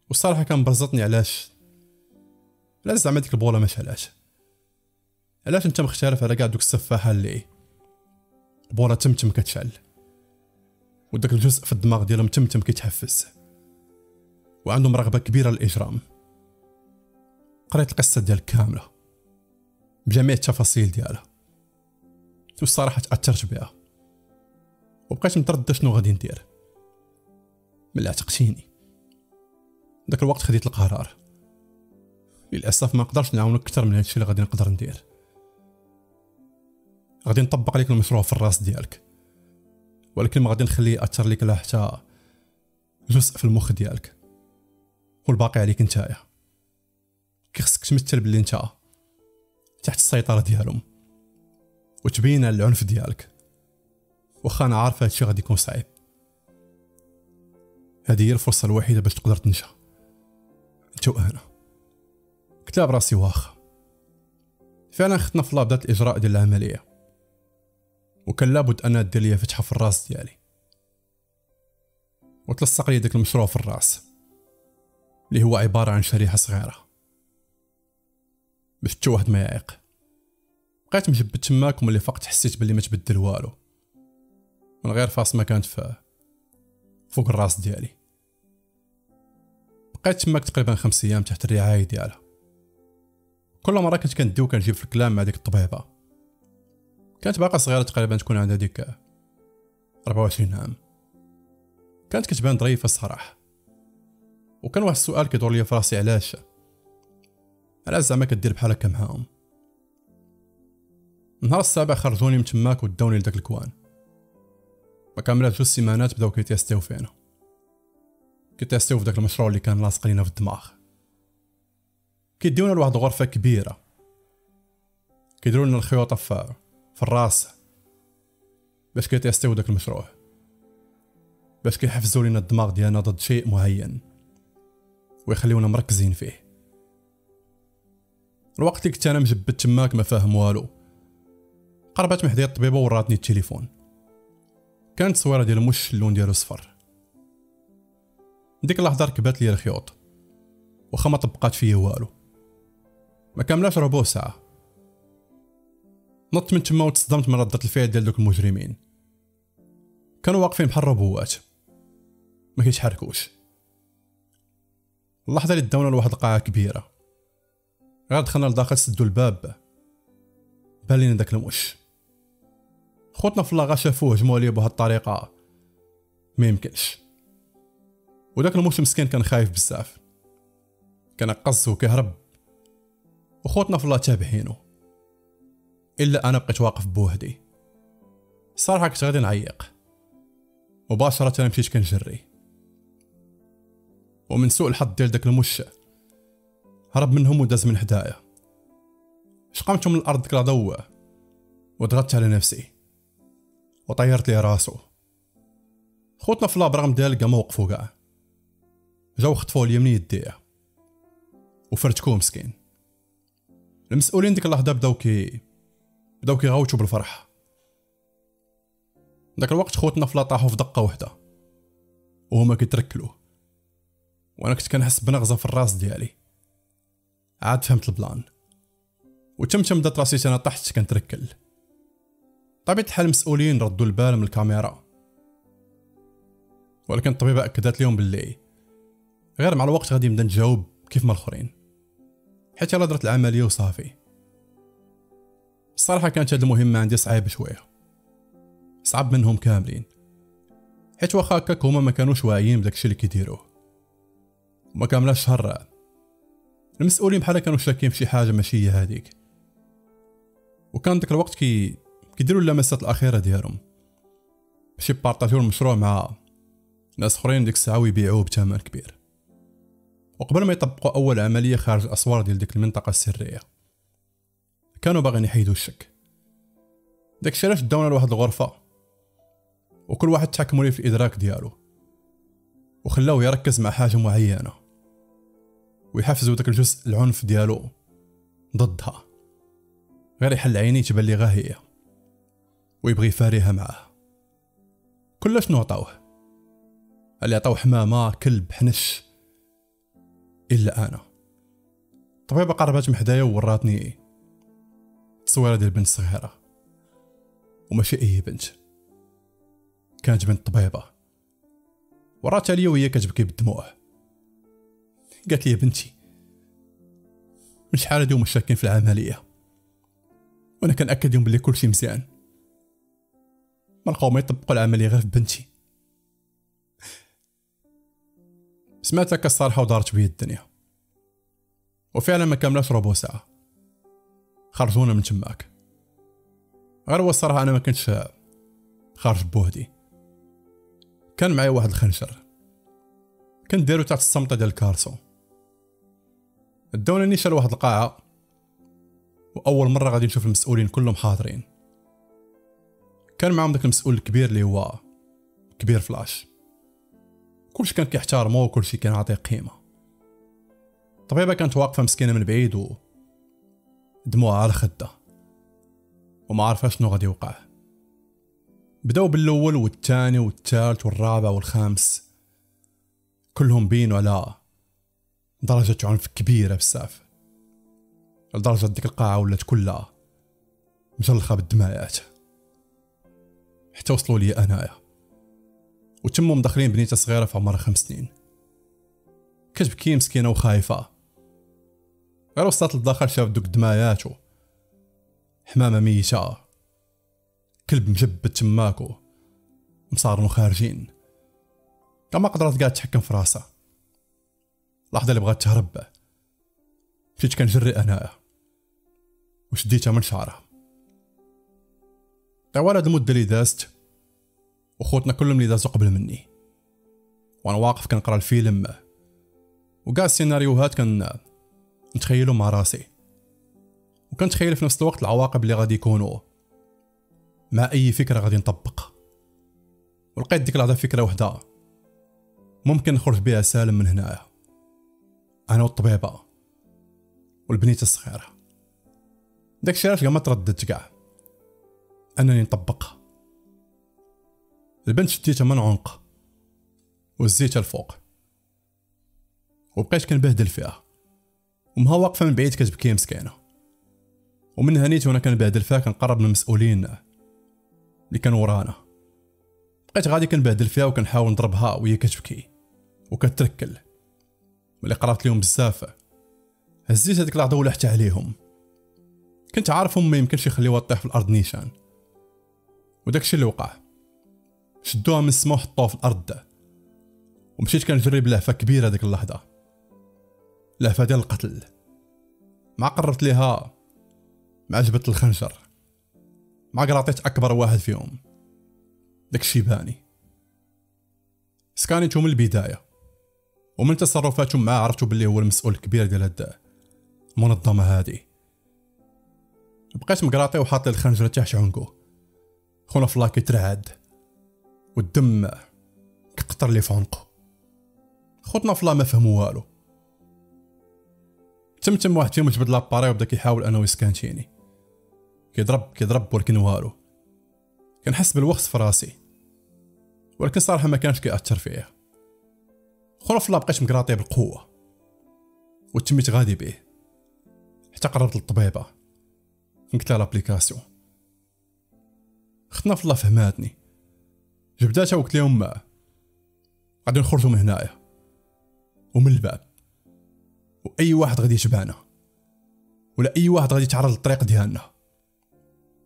والصراحه كان برزطني علاش؟ علاش زعما ديك البولة ما شعلاش علاش أنت مختلف على كاع دوك السفاحة اللي البولة تمتم كتشعل؟ وداك الجزء في الدماغ ديالهم تمتم كيتحفز. وعندهم رغبة كبيرة للإجرام. قريت القصة ديالك كاملة بجميع التفاصيل ديالها والصراحه تاثرت بها وبقيت متردد شنو غادي ندير. ملي عتقتيني داك الوقت خديت القرار. للأسف ما نقدرش نعاونك أكثر من هادشي اللي غادي نقدر ندير. غادي نطبق عليك المشروع في الراس ديالك ولكن ما غادي نخليه يأثر لك لا حتى جزء في المخ ديالك. والباقي عليك نتايا كيخصك تمثل بلي انت تحت السيطرة ديالهم. وتبين العنف ديالك. واخا أنا عارف هادشي غادي يكون صعيب. هذه هي الفرصة الوحيدة باش تقدر تنجح. أنت وأنا. لها براسي واخا. فعلا خدنا في بدأت الإجراء ديال العملية. وكان لابد انها دير ليا فتحة في الراس ديالي. وتلصق لي داك المشروع في الراس. اللي هو عبارة عن شريحة صغيرة. باش حتى واحد ما يعيق بقيت مجبد تماك وملي فقت حسيت بلي ما تبدل والو. من غير فاس ما كانت في فوق الراس ديالي. بقيت تماك تقريبا خمس أيام تحت الرعاية ديالها كل مرة كنت كندي وكنجيب في الكلام مع ديك الطبيبة. كانت باقا صغيرة تقريبا تكون عندها ديك 24 عام. كانت كتبان ظريفه الصراحة. وكان واحد السؤال كيدور ليا في راسي علاش؟ علاش زعما كدير بحال هكا معاهم؟ النهار السابع خرجوني من تماك وداوني لداك ال coin. ما كاملات جوج سيمانات بداو كيتيستيو فينا. كيتيستيو في داك المشروع اللي كان لاصق لينا في الدماغ. كيديونا لواحد الغرفة كبيرة. كيديروا لنا الخيوطة في, في الراس. باش كيتيستيو داك المشروع. باش كيحفزوا لينا الدماغ ديالنا ضد شيء معين. ويخليونا مركزين فيه. الوقت اللي كنت أنا مجبد تماك ما فاهم والو. قربت محدي الطبيبة وراتني التليفون. كانت تصويره ديال مش اللون ديالو صفر. ديك اللحظة ركبات لي الخيوط. وخا ما طبقات فيا والو. ما كاملاش ربع ساعة. نط من تما وتصدمت من ردة الفعل ديال دوك المجرمين. كانوا واقفين بحال الروبوات ما كيتحركوش. اللحظة اللي داونا لواحد القاعة كبيرة. غير دخلنا لداخل سدو الباب. بان لينا داك الموش. خوتنا في الله غا شافوه هجموا عليه بهاد الطريقة. ما يمكنش. وداك الموش مسكين كان خايف بزاف. كان قص وكهرب. وخوتنا في الله تابعينه. إلا أنا بقيت واقف بوحدي صراحة كنت غادي نعيق. مباشرة مشيت كنجري. ومن سوء الحظ ديال داك المش. هرب منهم وداز من حدايا. شقمت من الأرض كلا ضوء وضغطت على نفسي. وطيرت لي راسو. خوتنا في لابرغم ديال كاع ما وقفوا كاع. جاو خطفوا لي من يديه وفرتكو مسكين. المسؤولين ديك اللحظة بداو كي بداو كيغوتوا بالفرح. داك الوقت خوتنا فلا طاحوا في دقة وحدة. وهما كيتركلوا وأنا كنت كنحس بنغزة في الراس ديالي. عاد فهمت البلان. وتمتم بدات راسي أنا طحت كنتركل طبيعة الحال المسؤولين ردوا البال من الكاميرا. ولكن الطبيبة أكدت لهم باللي غير مع الوقت غادي نبدا نجاوب كيف ما الآخرين. حيت يلا درت العملية وصافي. الصراحة كانت هاد المهمة عندي صعيبة شوية. صعب منهم كاملين. حيت واخا هكاك هما ما كانوش واعيين بداكشي اللي كيديروه. وما كاملاش شهر المسؤولين بحال كانوا شاكين في شي حاجة ماشي هي هاديك وكان داك الوقت كي كيديروا اللمسات الأخيرة ديالهم. باش يبارطاجيو المشروع مع ناس أخرين ديك الساعة ويبيعوه بثمن كبير. وقبل ما يطبقوا أول عملية خارج الاسوار ديال ديك المنطقة السرية. كانوا باغيين يحيدوا الشك. داك علاش داونا لواحد الغرفة؟ وكل واحد تحكموا ليه في الإدراك ديالو. وخلاوه يركز مع حاجة معينة. ويحفزوا داك الجزء العنف ديالو ضدها. غير يحل عيني تبان لي غا هي ويبغي يفاريها معاه. كلش شنو عطاوه اللي عطاو حمامة كلب حنش. إلا أنا. الطبيبة قربت من حدايا ووراتني تصويرة ديال بنت صغيرة. وماشي أي بنت. كانت بنت طبيبة. وراتها ليا وهي كتبكي بالدموع. قالت لي بنتي من شحال هادي هما شاكين في العملية؟ وأنا كنأكد لهم بلي كلشي مزيان. ما لقاو ما يطبقوا العملية غير في بنتي. سمعت هكا الصراحه ودارت بيا الدنيا. وفعلا ما كاملاش ربع ساعة. خرجونا من تماك. غير هو الصراحة أنا ما كنتش خارج بوحدي. كان معايا واحد الخنجر. كنت دايرو تحت الصمتة ديال ال caleçon داونا نيشان لواحد القاعة وأول مرة غادي نشوف المسؤولين كلهم حاضرين. كان معاهم داك المسؤول الكبير اللي هو كبير ف l'âge. كلشي كان كيحتارمو وكلشي كان عاطيه قيمة. الطبيبة كانت واقفة مسكينة من بعيد و دموعها على خدها وما عارفة شنو غادي يوقع. بداو بالأول والثاني والثالث والرابع والخامس كلهم بينوا على درجة عنف كبيرة بزاف لدرجة ديك القاعة ولات كلها مجلخة بالدمايات حتى وصلوا لي أنايا. وتموا مدخلين بنيتها صغيرة في عمرها خمس سنين. كتبكي مسكينة وخايفة. غير وصلت للداخل شاف دوك الدمايات حمامة ميتة. كلب مجبد تماكو. مصارنو خارجين. كما قدرت قاعد تحكم في راسها. اللحظة اللي بغات تهرب مشيت كنجري انايا وشديتها من شعرها. طوال هاد المدة اللي دازت وخوتنا كلهم اللي دازو قبل مني. وأنا واقف كنقرا الفيلم. وكاع السيناريوهات كان نتخيلو مع راسي. وكنتخيل في نفس الوقت العواقب اللي غادي يكونوا. مع أي فكرة غادي نطبق. ولقيت ديك اللحظة فكرة وحدة. ممكن نخرج بها سالم من هنايا أنا والطبيبه والبنيت الصغيرة. داكشي علاش ما ترددت كاع؟ أنني نطبقها. البنت شديتها من عنق وزيتها الفوق. وبقيت كنبهدل فيها. ومها واقفة من بعيد كتبكي مسكينة. ومن هنيت وأنا كنبهدل فيها كنقرب من المسؤولين اللي كانوا ورانا. بقيت غادي كنبهدل فيها وكنحاول نضربها وهي كتبكي وكتركل. ملي قربت لهم بزاف. هزيت هذيك اللحظه ولحت عليهم. كنت عارفهم ما يمكنش يخليوها تطيح في الأرض نيشان. وداكشي اللي وقع. شدوها من السما وحطوها في الأرض. ومشيت كنجري بلهفة كبيرة ديك اللحظة. لهفة ديال القتل. مع قربت ليها. مع جبت الخنجر. مع قراطيت أكبر واحد فيهم. داك الشيباني سكانيتو من البداية. ومن تصرفاتهم معاه عرفتو باللي هو المسؤول الكبير ديال هاد المنظمة هادي. بقيت مقراطي وحاط الخنجر تحت عنقو خونا في الله كيترعد والدم كيقطر ليه في عنقو خوتنا في الله ما فهمو والو. تم تم واحد فيهم جبد l'appareil وبدا كيحاول أنه يسكانتيني. كيضرب كيضرب ولكن والو. كنحس بالوقت في راسي. ولكن صراحة ما كانش كيأثر فيا. فلا بقيت مقراطية بالقوة. وتميت غادي بيه حتى قربت للطبيبه قلت لها لابليكاسيون اختنا في الله فهماتني جبداتها وقلت لهم غادي نخرجوا من هنايا. ومن الباب. وأي واحد غادي يتبعنا ولا أي واحد غادي يتعرض للطريق ديالنا.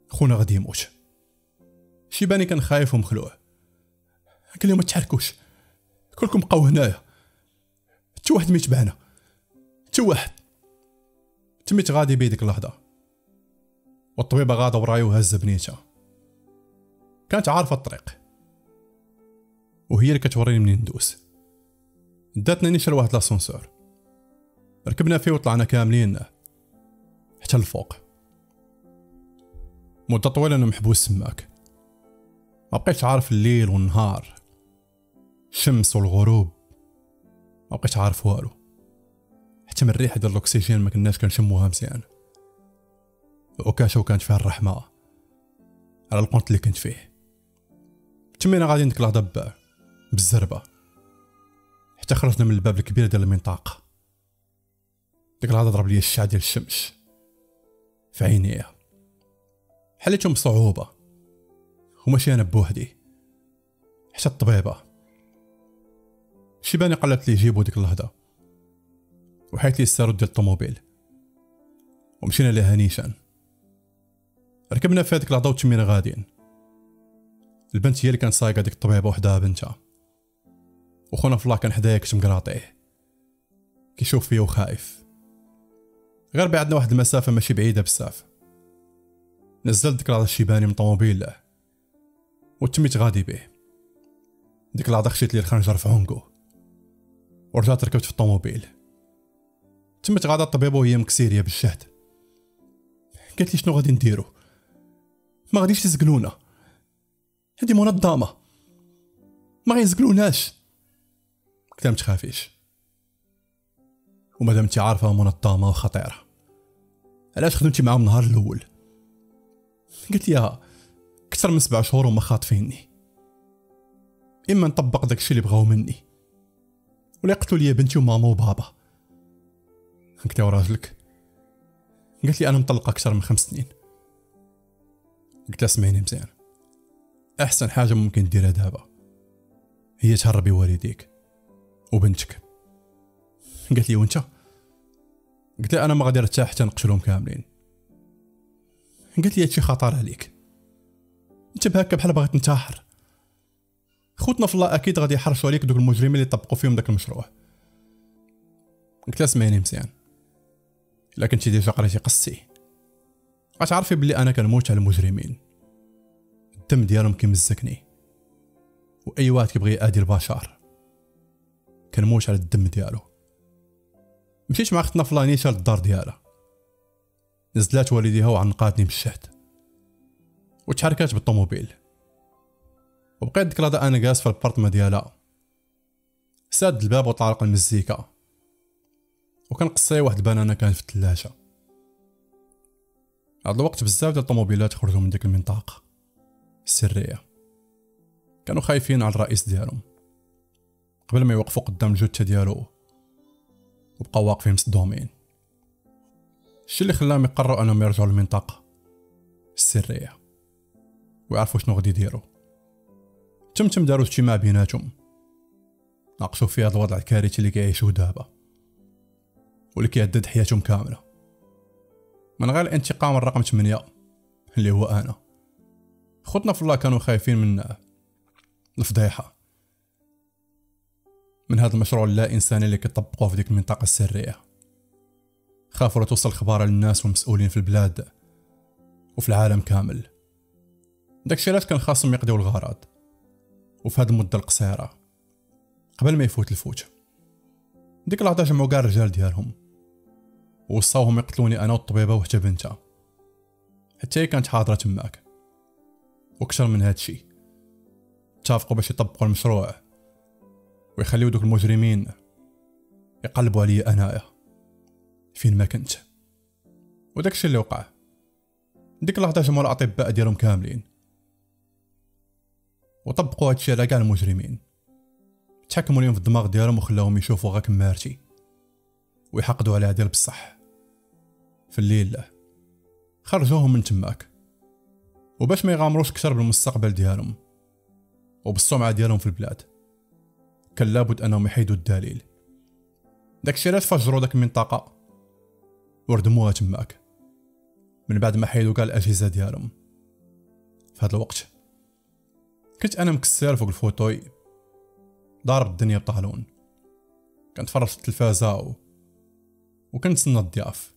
خونا غادي يموت. شيباني كان خايف ومخلوع. قال لهم ما تحركوش. كلكم بقاو هنايا. حتى واحد ما يتبعنا حتى واحد؟ تميت غادي بيديك اللحظة؟ والطبيبة غاده وراي وهزه بنيتها. كانت عارفة الطريق. وهي اللي كتوريني منين ندوس. داتنا نيشان لواحد لاسونسور ركبنا فيه وطلعنا كاملين. حتى الفوق مدة طويلة أنا محبوس سماك. ما بقيتش عارف الليل والنهار. الشمس والغروب. ما بقيتش عارف والو. حتى من الريحة ديال الأكسجين ما كناش كنشموها مزيان العكاشة وكانت فيها الرحمة؟ على القنت اللي كنت فيه. تمينا غادي ديك اللحظة بالزربة. حتى خرجنا من الباب الكبير ديال المنطقة ديك اللحظة ضرب لي الشعاع ديال الشمس. في عينيا حليتهم بصعوبة وماشي أنا بوحدي. حتى الطبيبة. شيباني قالت لي جيبو ديك اللحظة وحيت لي السارود ديال الطوموبيل. ومشينا لها نيشان. ركبنا في هذيك اللحظة وتمينا غاديين. البنت هي اللي كانت سايقة ديك الطبيبة وحدها بنتها. وخونا فلا كان حدايا كنت مقراطيه كيشوف فيا وخايف. غير بعدنا واحد المسافة ماشي بعيدة بزاف. نزلت ديك اللحظة الشيباني من طوموبيل وتميت غادي به. ديك اللحظة خشيت لي الخنجر في عنقو ورجعت ركبت في الطوموبيل. تمت غادا الطبيبة وهي مكسيرية بالشهد. قالت لي شنو غادي نديرو؟ ما غاديش تزقلونا هادي منظمة. ما غيزقلوناش. قلت لها متخافيش ومادام انت عارفة منظمة وخطيرة. علاش خدمتي معاهم النهار الأول؟ قلت لها أكثر من سبع شهور وما خاطفيني. إما نطبق داكشي اللي بغاو مني. ولا يقتلوا لي بنتي وماما وبابا. قلت لها راجلك قالت لي أنا مطلقه أكثر من خمس سنين. قلت لها سمعيني مزيان. أحسن حاجة ممكن ديرها دابا هي تهربي والديك وبنتك. قالت لي وأنت؟ قلت لها أنا ما غادي نرتاح حتى نقتلهم كاملين. قالت لي هادشي خطر عليك. أنت بهكا بحال باغي تنتحر خوتنا في الله أكيد غادي يحرشوا عليك دوك المجرمين اللي طبقوا فيهم داك المشروع. قلت لها سمعيني مزيان. إلا كنتي déjà قريتي قصتي. غتعرفي بلي أنا كنموت على المجرمين. الدم ديالهم كيمزكني وأي واحد كيبغي يأذي البشر كنموت على الدم ديالو. مشيت مع أختنا في الله نيشان للدار ديالها. نزلات والديها وعنقاتني بالشهد. وتحركات بالطوموبيل. وبقيت ديك لحظة أنا جالس في البارتما ديالها ساد الباب وطارق المزيكا. وكنقصي واحد البنانة كانت في الثلاجة. هاد الوقت بزاف ديال الطوموبيلات خرجوا من ديك المنطقة. السرية. كانوا خايفين على الرئيس ديالهم. قبل ما يوقفوا قدام الجثه ديالو. وبقاو واقفين مصدومين الشي اللي خلاهم يقرروا أنهم يرجعوا للمنطقة. السرية. ويعرفوا شنو غادي يديروا. تم تم داروا اجتماع بيناتهم. ناقشوا في هذا الوضع الكارثي اللي كيعيشوه دابا. واللي كيهدد حياتهم كاملة. من غير الانتقام الرقم 8 اللي هو أنا. خوتنا في الله كانوا خايفين من الفضيحة. من هذا المشروع اللا إنساني اللي كيطبقوه في ديك المنطقة السرية. خافوا توصل خبار للناس والمسؤولين في البلاد وفي العالم كامل. داكشي علاش كان خاصهم يقضيو الغرض؟ وفي هاد المده القصيرة قبل ما يفوت الفوت ديك اللحظة جمعوا كاع الرجال ديالهم وصاوهم يقتلوني أنا والطبيبة وحتى بنتها. حتى هي كانت حاضرة تماك. وأكثر من هادشي اتفقوا باش يطبقوا المشروع ويخليو دوك المجرمين يقلبوا عليا أنايا فين ما كنت. وداكشي اللي وقع. ديك اللحظة جمعوا الأطباء ديالهم كاملين. وطبقوا هادشي على كاع المجرمين. تحكموا ليهم في الدماغ ديالهم وخلاهم يشوفوا غا كمارتي ويحقدوا عليها ديال بصح. في الليل خرجوهم من تماك. وباش ما يغامروش كثر بالمستقبل ديالهم. وبالسمعة ديالهم في البلاد. كان لابد أنهم يحيدوا الدليل. داكشي علاش فجروا داك المنطقة؟ وردموها تماك. من بعد ما حيدوا كاع الأجهزة ديالهم. في هذا الوقت. كنت أنا مكسر فوق الفوتوي. ضارب الدنيا بطالون كنتفرج في التلفازة و... وكنتسنى الضياف.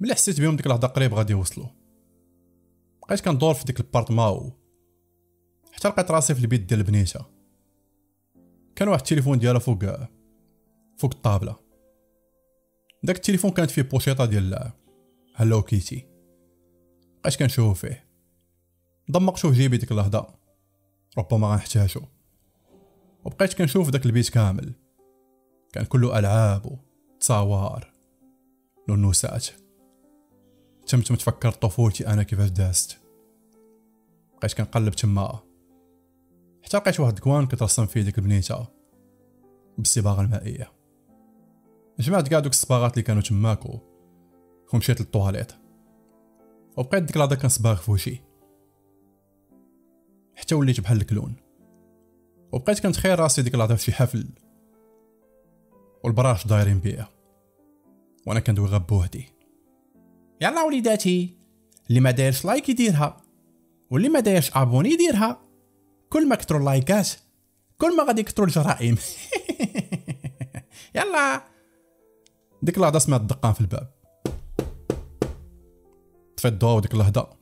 ملي حسيت بهم ديك اللحظة قريب غادي يوصلوا. بقيت كندور في ديك البارتما حتى لقيت راسي في البيت ديال بنيته كان واحد التليفون ديالها فوق فوق الطابلة. داك التليفون كانت فيه بوشيطة ديال هلو كيتي بقيت كنشوف فيه ضمقتو في جيبي ديك اللحظة. ربما غنحتاجو. وبقيت كنشوف داك البيت كامل. كان كله ألعاب وتصاور لونوسات تمت متفكر طفولتي أنا كيفاش دازت. بقيت كنقلب تما. حتى لقيت واحد الكوان كترسم فيه ديك البنيتة. بالصباغه المائية. جمعت كاع دوك الصباغات اللي كانوا تماك ومشيت للطواليت. وبقيت ديك اللحظه كنصباغ في وشي حتى وليت بحال الكلون وبقيت كنتخيل راسي ديك اللحظة في حفل. والبراش دايرين بيا. وأنا كندوي غير بوحدي. يلا وليداتي اللي ما دايرش like يديرها واللي ما دايرش abonner يديرها. كل ما كثروا اللايكات كل ما غادي يكثروا الجرائم. يلا. ديك اللحظة سمعت دقان في الباب. طفيت الضوء وديك اللحظة.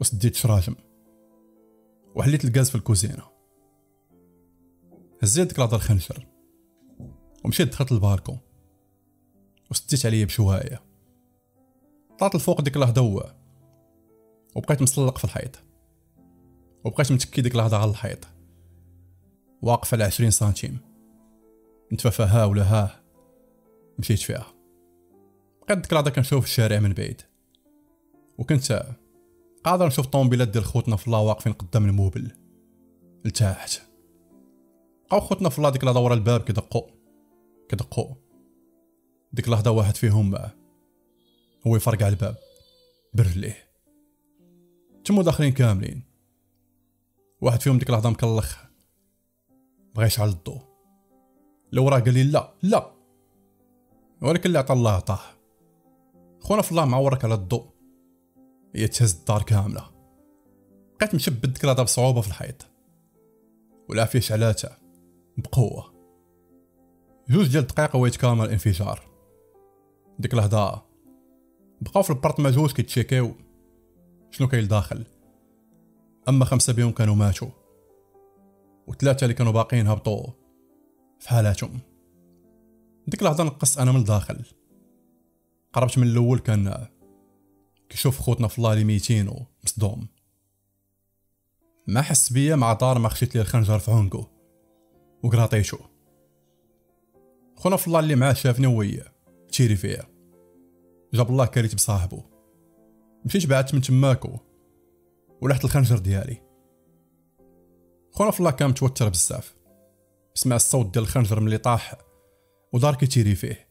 وسديت شراجم. وحليت الغاز في الكوزينة. هزيت ديك اللحظه الخنجر ومشيت دخلت البالكون وسديت عليا بشوايه طلعت الفوق ديك اللحظه وبقيت مسلق في الحيط وبقيت متكي ديك اللحظه على الحيط. واقف على عشرين سنتيم. نتفافى ها ولا ها مشيت فيها. بقيت ديك اللحظه كنشوف الشارع من بعيد. وكنت قادر نشوف طوموبيلات ديال خوتنا في الله واقفين قدام الموبل. لتحت بقاو خوتنا في الله ديك اللحظه ورا الباب كيدقوا كيدقوا ديك اللحظه واحد فيهم هو يفرقع الباب. برجليه تمو داخلين كاملين. واحد فيهم ديك اللحظه مكلخ. بغا يشعل الضو. اللي وراه قال لي لا لا. ولكن اللي عطا الله عطاه. خونا في الله مع ورك على الضوء هي تهز الدار كاملة. بقيت مشبت ديك اللحظة بصعوبة في الحيط والعافية شعلاتها بقوة. جوج ديال الدقائق هو يتكامل الانفجار ديك اللحظة بقاو في البارتما جوج كيتشيكيو شنو كاين لداخل أما خمسة بيهم كانوا ماتوا. وثلاثة اللي كانوا باقيين هبطوا في حالاتهم. ديك اللحظة نقصت أنا من الداخل. قربت من الأول كان كيشوف خوتنا في الله اللي ميتين ومصدوم. ما حس بيا مع دار ما خشيت ليه الخنجر في عنقو وقراطيشو خونا في الله اللي معاه شافني ويا تيري فيا. جاب الله كريت بصاحبو. مشيت بعدت من تماكو. ولحت الخنجر ديالي. خونا في الله كان متوتر بزاف. سمع الصوت ديال الخنجر ملي طاح ودار كيتيري فيه.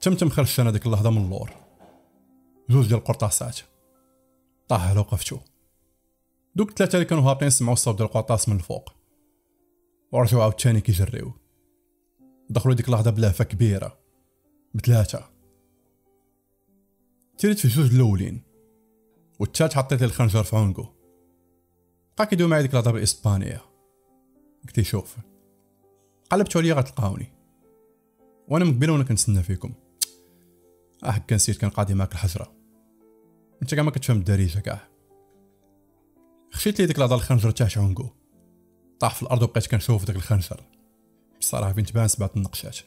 تمتم خرجت أنا ديك اللحظة من اللور. جوج ديال القرطاسات لو وقفتو دوك الثلاثه اللي كانوا هابطين سمعوا الصوت ديال القرطاس من الفوق. ورجعوا عاوتاني كيجريو. دخلوا ديك اللحظه بلهفة كبيرة. بثلاثه تيريت في جوج الأولين. والثالث حطيت الخنجر في عنقو بقى كيدوي معايا ديك الهضره بالإسبانية. قلت شوف قلبتو عليا غتلقاوني. وأنا مقبله وأنا كنتسنى فيكم. آه هكا نسيت كان قاضي معاك الحجره انت كاع ما كتفهم الدارجه كاع. خشيت لي ديك الهضره الخنجر تاع عنقو طاح في الأرض وبقيت كنشوف داك الخنجر. بصراحة فين تبان سبعة النقشات.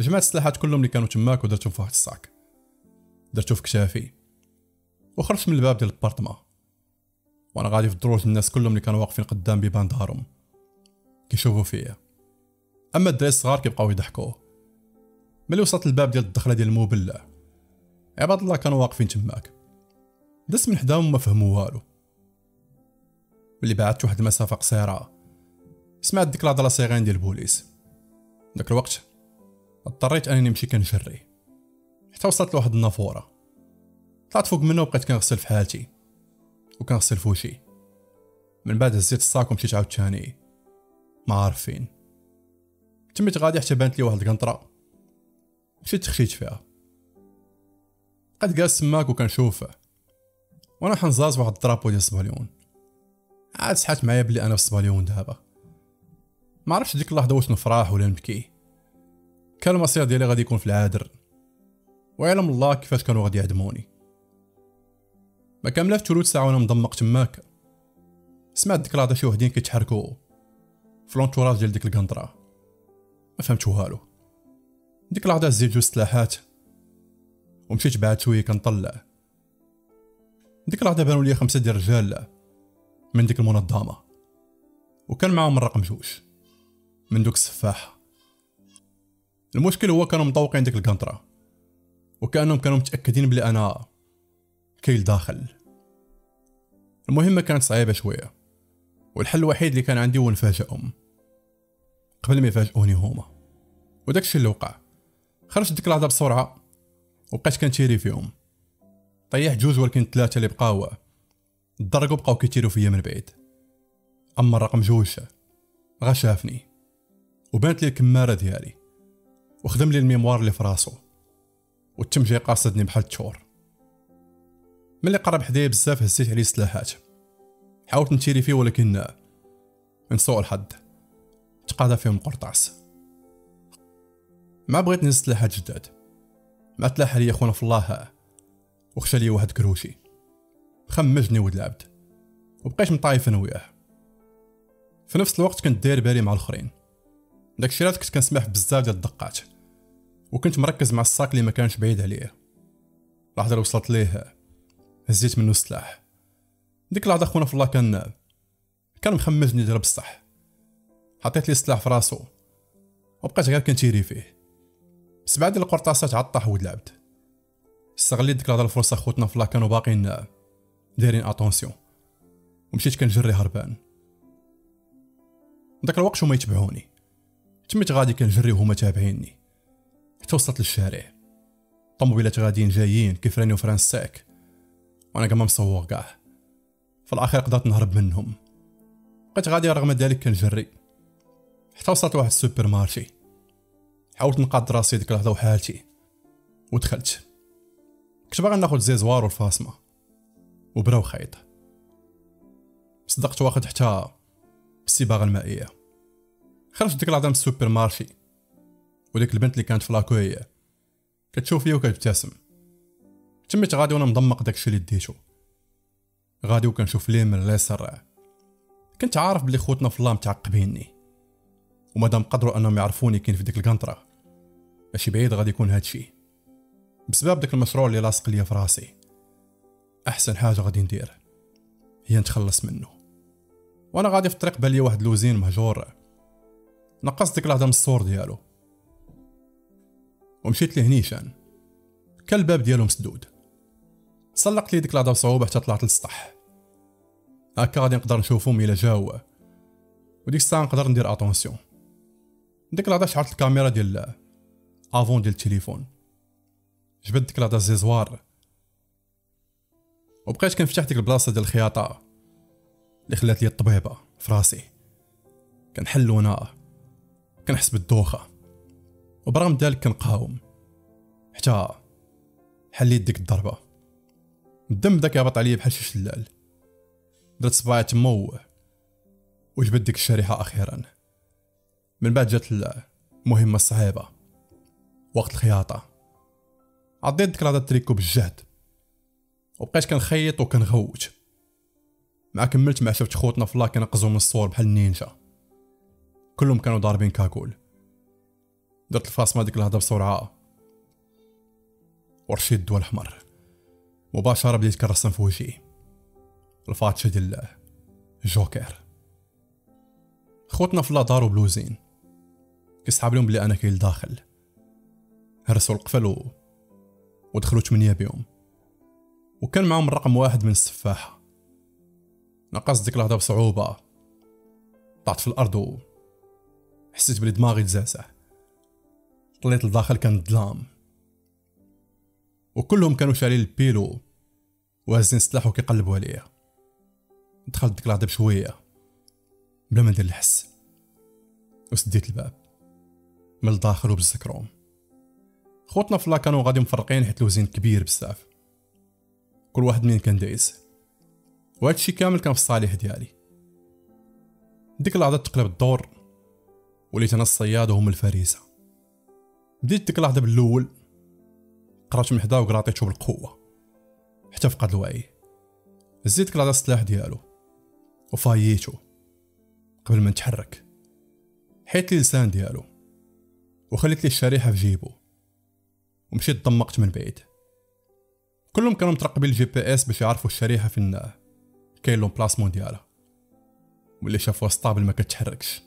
جمعت السلاحات كلهم اللي كانوا تماك ودرتهم في واحد الصاك. درتو في كتافي. وخرجت من الباب ديال البارتما وأنا غادي في الدروج الناس كلهم اللي كانوا واقفين قدام بيبان دارهم كيشوفوا فيا. أما الدراري الصغار كيبقاو يضحكوا ملي وصلت الباب ديال الدخلة ديال الموبلة عباد الله كانوا واقفين تماك. دس من حداهم ما فهموا والو. ملي بعدت واحد المسافه قصيره سمعت ديك الهضره صيغين ديال البوليس داك الوقت اضطريت انني نمشي كنجري حتى وصلت لواحد النافورة. طلعت فوق منه وبقيت كنغسل في حالتي. وكنغسل فوشي من بعد هزيت الصاك ومشيت عاوتاني ما عارف فين. تميت غادي حتى بانت لي واحد القنطرة. مشيت تخشيت فيها. قد جالس تماك وكنشوفه. وأنا حنزاز واحد الطرابو ديال الصباليون. عاد سحات معايا بلي أنا في الصباليون دابا. ما عرفتش ديك اللحظة واش نفرح ولا نبكي. كان المصير ديالي غادي يكون في العادر. ويعلم الله كيفاش كانوا غادي يعدموني. ما كاملاش ثلث ساعة وأنا مضمق تماك. سمعت ديك اللحظة شي وحدين كيتحركوا في لونتوراج ديال ديك القنطرة. ما فهمت والو. ديك اللحظة زيد جوج سلاحات ومشيت بعد شوية كنطلع. ديك اللحظه بانوا لي خمسة ديال الرجال من ديك المنظمة. وكان معاهم الرقم جوج. من دوك السفاحه المشكل هو كانوا مطوقين ديك القنطرة. وكأنهم كانوا متأكدين بلي أنا كاين داخل. المهمة كانت صعيبة شوية. والحل الوحيد اللي كان عندي هو نفاجئهم قبل ما يفاجئوني هما. وداكشي اللي وقع. خرجت ديك اللحظه بسرعة. وبقيت كنتيري فيهم. طيح جوج ولكن ثلاثة اللي بقاو. ضرقوا بقاو كيتيروا فيا من بعيد. أما الرقم جوج غا شافني. وبانت لي الكمارة ديالي. وخدم لي ال mémoire اللي في راسو وتم جاي قاصدني بحال التور ملي قرب حدايا بزاف هزيت عليه السلاحات حاولت نتيري فيه ولكن من سوء الحظ تقاضى فيهم قرطاس. ما بغيت نهز سلاحات جداد. ما تلاح لي خونا في الله. وخشى لي واحد كروشي. خمجني ولد العبد. وبقيت مطايف أنا وياه. في نفس الوقت كنت داير بالي مع الآخرين. داكشي علاش كنت كنسمح بزاف ديال الدقات. وكنت مركز مع الساك اللي ما كانش بعيد عليا اللي وصلت ليه هزيت منه السلاح. ديك اللحظه خونا في الله كان كان مخمجني دابا بصح. حطيت لي السلاح في راسو. وبقيت غير كنتيري فيه. بس بعد القرطاسات عاد طاح ولعبت استغليت ديك الفرصة خوتنا فلا كانوا باقيين دايرين اتونسيون ومشيت كنجري هربان. داك الوقت هما يتبعوني. تميت غادي كنجري وهما تابعيني. حتى وصلت للشارع طوموبيلات غاديين جايين كيف راني وفران ساك وأنا كاع ما مصور كاع. في الأخير قدرت نهرب منهم. بقيت غادي رغم ذلك كنجري. حتى وصلت لواحد ال supermarché حاولت نقاد راسي ديك اللحظة وحالتي. ودخلت. كنت باغي ناخذ زيزوار والفاصمة؟ وبرا وخيط. صدقت واخد حتى الصباغه المائية. خرجت ديك اللحظه من ال supermarché. وديك البنت اللي كانت في l'accueil كتشوف فيا وكتبتسم. تميت غادي وأنا مضمق داكشي اللي ديتو. غادي وكنشوف اليمين اليسار كنت عارف بلي خوتنا في الله متعقبيني. ومادام قدروا أنهم يعرفوني كاين في ديك القنطرة ماشي بعيد غادي يكون هادشي. بسبب داك المشروع اللي لاصق ليا في راسي أحسن حاجة غادي ندير هي نتخلص منه. وأنا غادي في الطريق بالي واحد لوزين مهجور. نقصت ديك من الصور ديالو. ومشيت ليه نيشان كان الباب ديالو مسدود. سلقت لي ديك اللحظه بصعوبه حتى طلعت للسطح. هكا غادي نقدر نشوفهم الا جاو. وديك الساعة نقدر ندير attention ديك اللحظه شعلت الكاميرا ديال avant ديال التليفون جبت ديك اللحظه الزيزوار وبقيت كنفتح ديك البلاصه ديال الخياطه اللي خلات لي الطبيبه في راسي كنحل وأنا كنحس بالدوخه وبرغم ذلك كنقاوم حتى حليت ديك الضربه الدم بدا كيهبط عليا بحال شي شلال درت صباعي تما وجبت ديك الشريحه أخيرا من بعد جات المهمه الصعيبه وقت الخياطه عضيت ديك هذا التريكو بالجهد وبقيت كنخيط وكنغوت. مع كملت مع شفت خوتنا في الله كنقزو من الصور بحال النينجا. كلهم كانوا ضاربين كاكول. درت الفاصمة ديك الهضره بسرعة. ورشيت الدواء الاحمر مباشرة بديت كنرسم في وجهي. الفاتشة ديال جوكر. خوتنا في الله داروا بلوزين. كيسحاب لهم بلي أنا كاين لداخل. هرسوا القفل و... ودخلوا ثمانية بيوم. وكان معهم الرقم واحد من السفاحة. نقصت ديك اللحظة بصعوبة. طلعت في الأرض حسيت بلي دماغي تزعزع. طليت لداخل كان ظلام وكلهم كانوا شارين البيلو وهازين سلاح وكيقلبوا عليا دخلت ديك اللحظة بشوية. بلا ما ندير الحس. وسديت الباب. من الداخل وبالزكروم خوتنا في كانوا غادي مفرقين حيت الوزين كبير بزاف. كل واحد منين كان دايز. وهادشي كامل كان في الصالح ديالي. ديك اللحظة تقلب الدور وليت أنا الصياد وهم الفريسة. بديت ديك اللحظة بالأول قرأت من حدا وقراطيتو بالقوة حتى فقد الوعي. زيد ديك اللحظة السلاح ديالو وفاييتو قبل ما نتحرك. حيدت ليه لسان ديالو وخليت لي الشريحة في جيبو. ومشيت ضمقت من بعيد. كلهم كانوا مترقبين ال GPS باش يعرفوا الشريحة فين كاين l'emplacement ديالها. واللي شافوا stable ما كتحركش.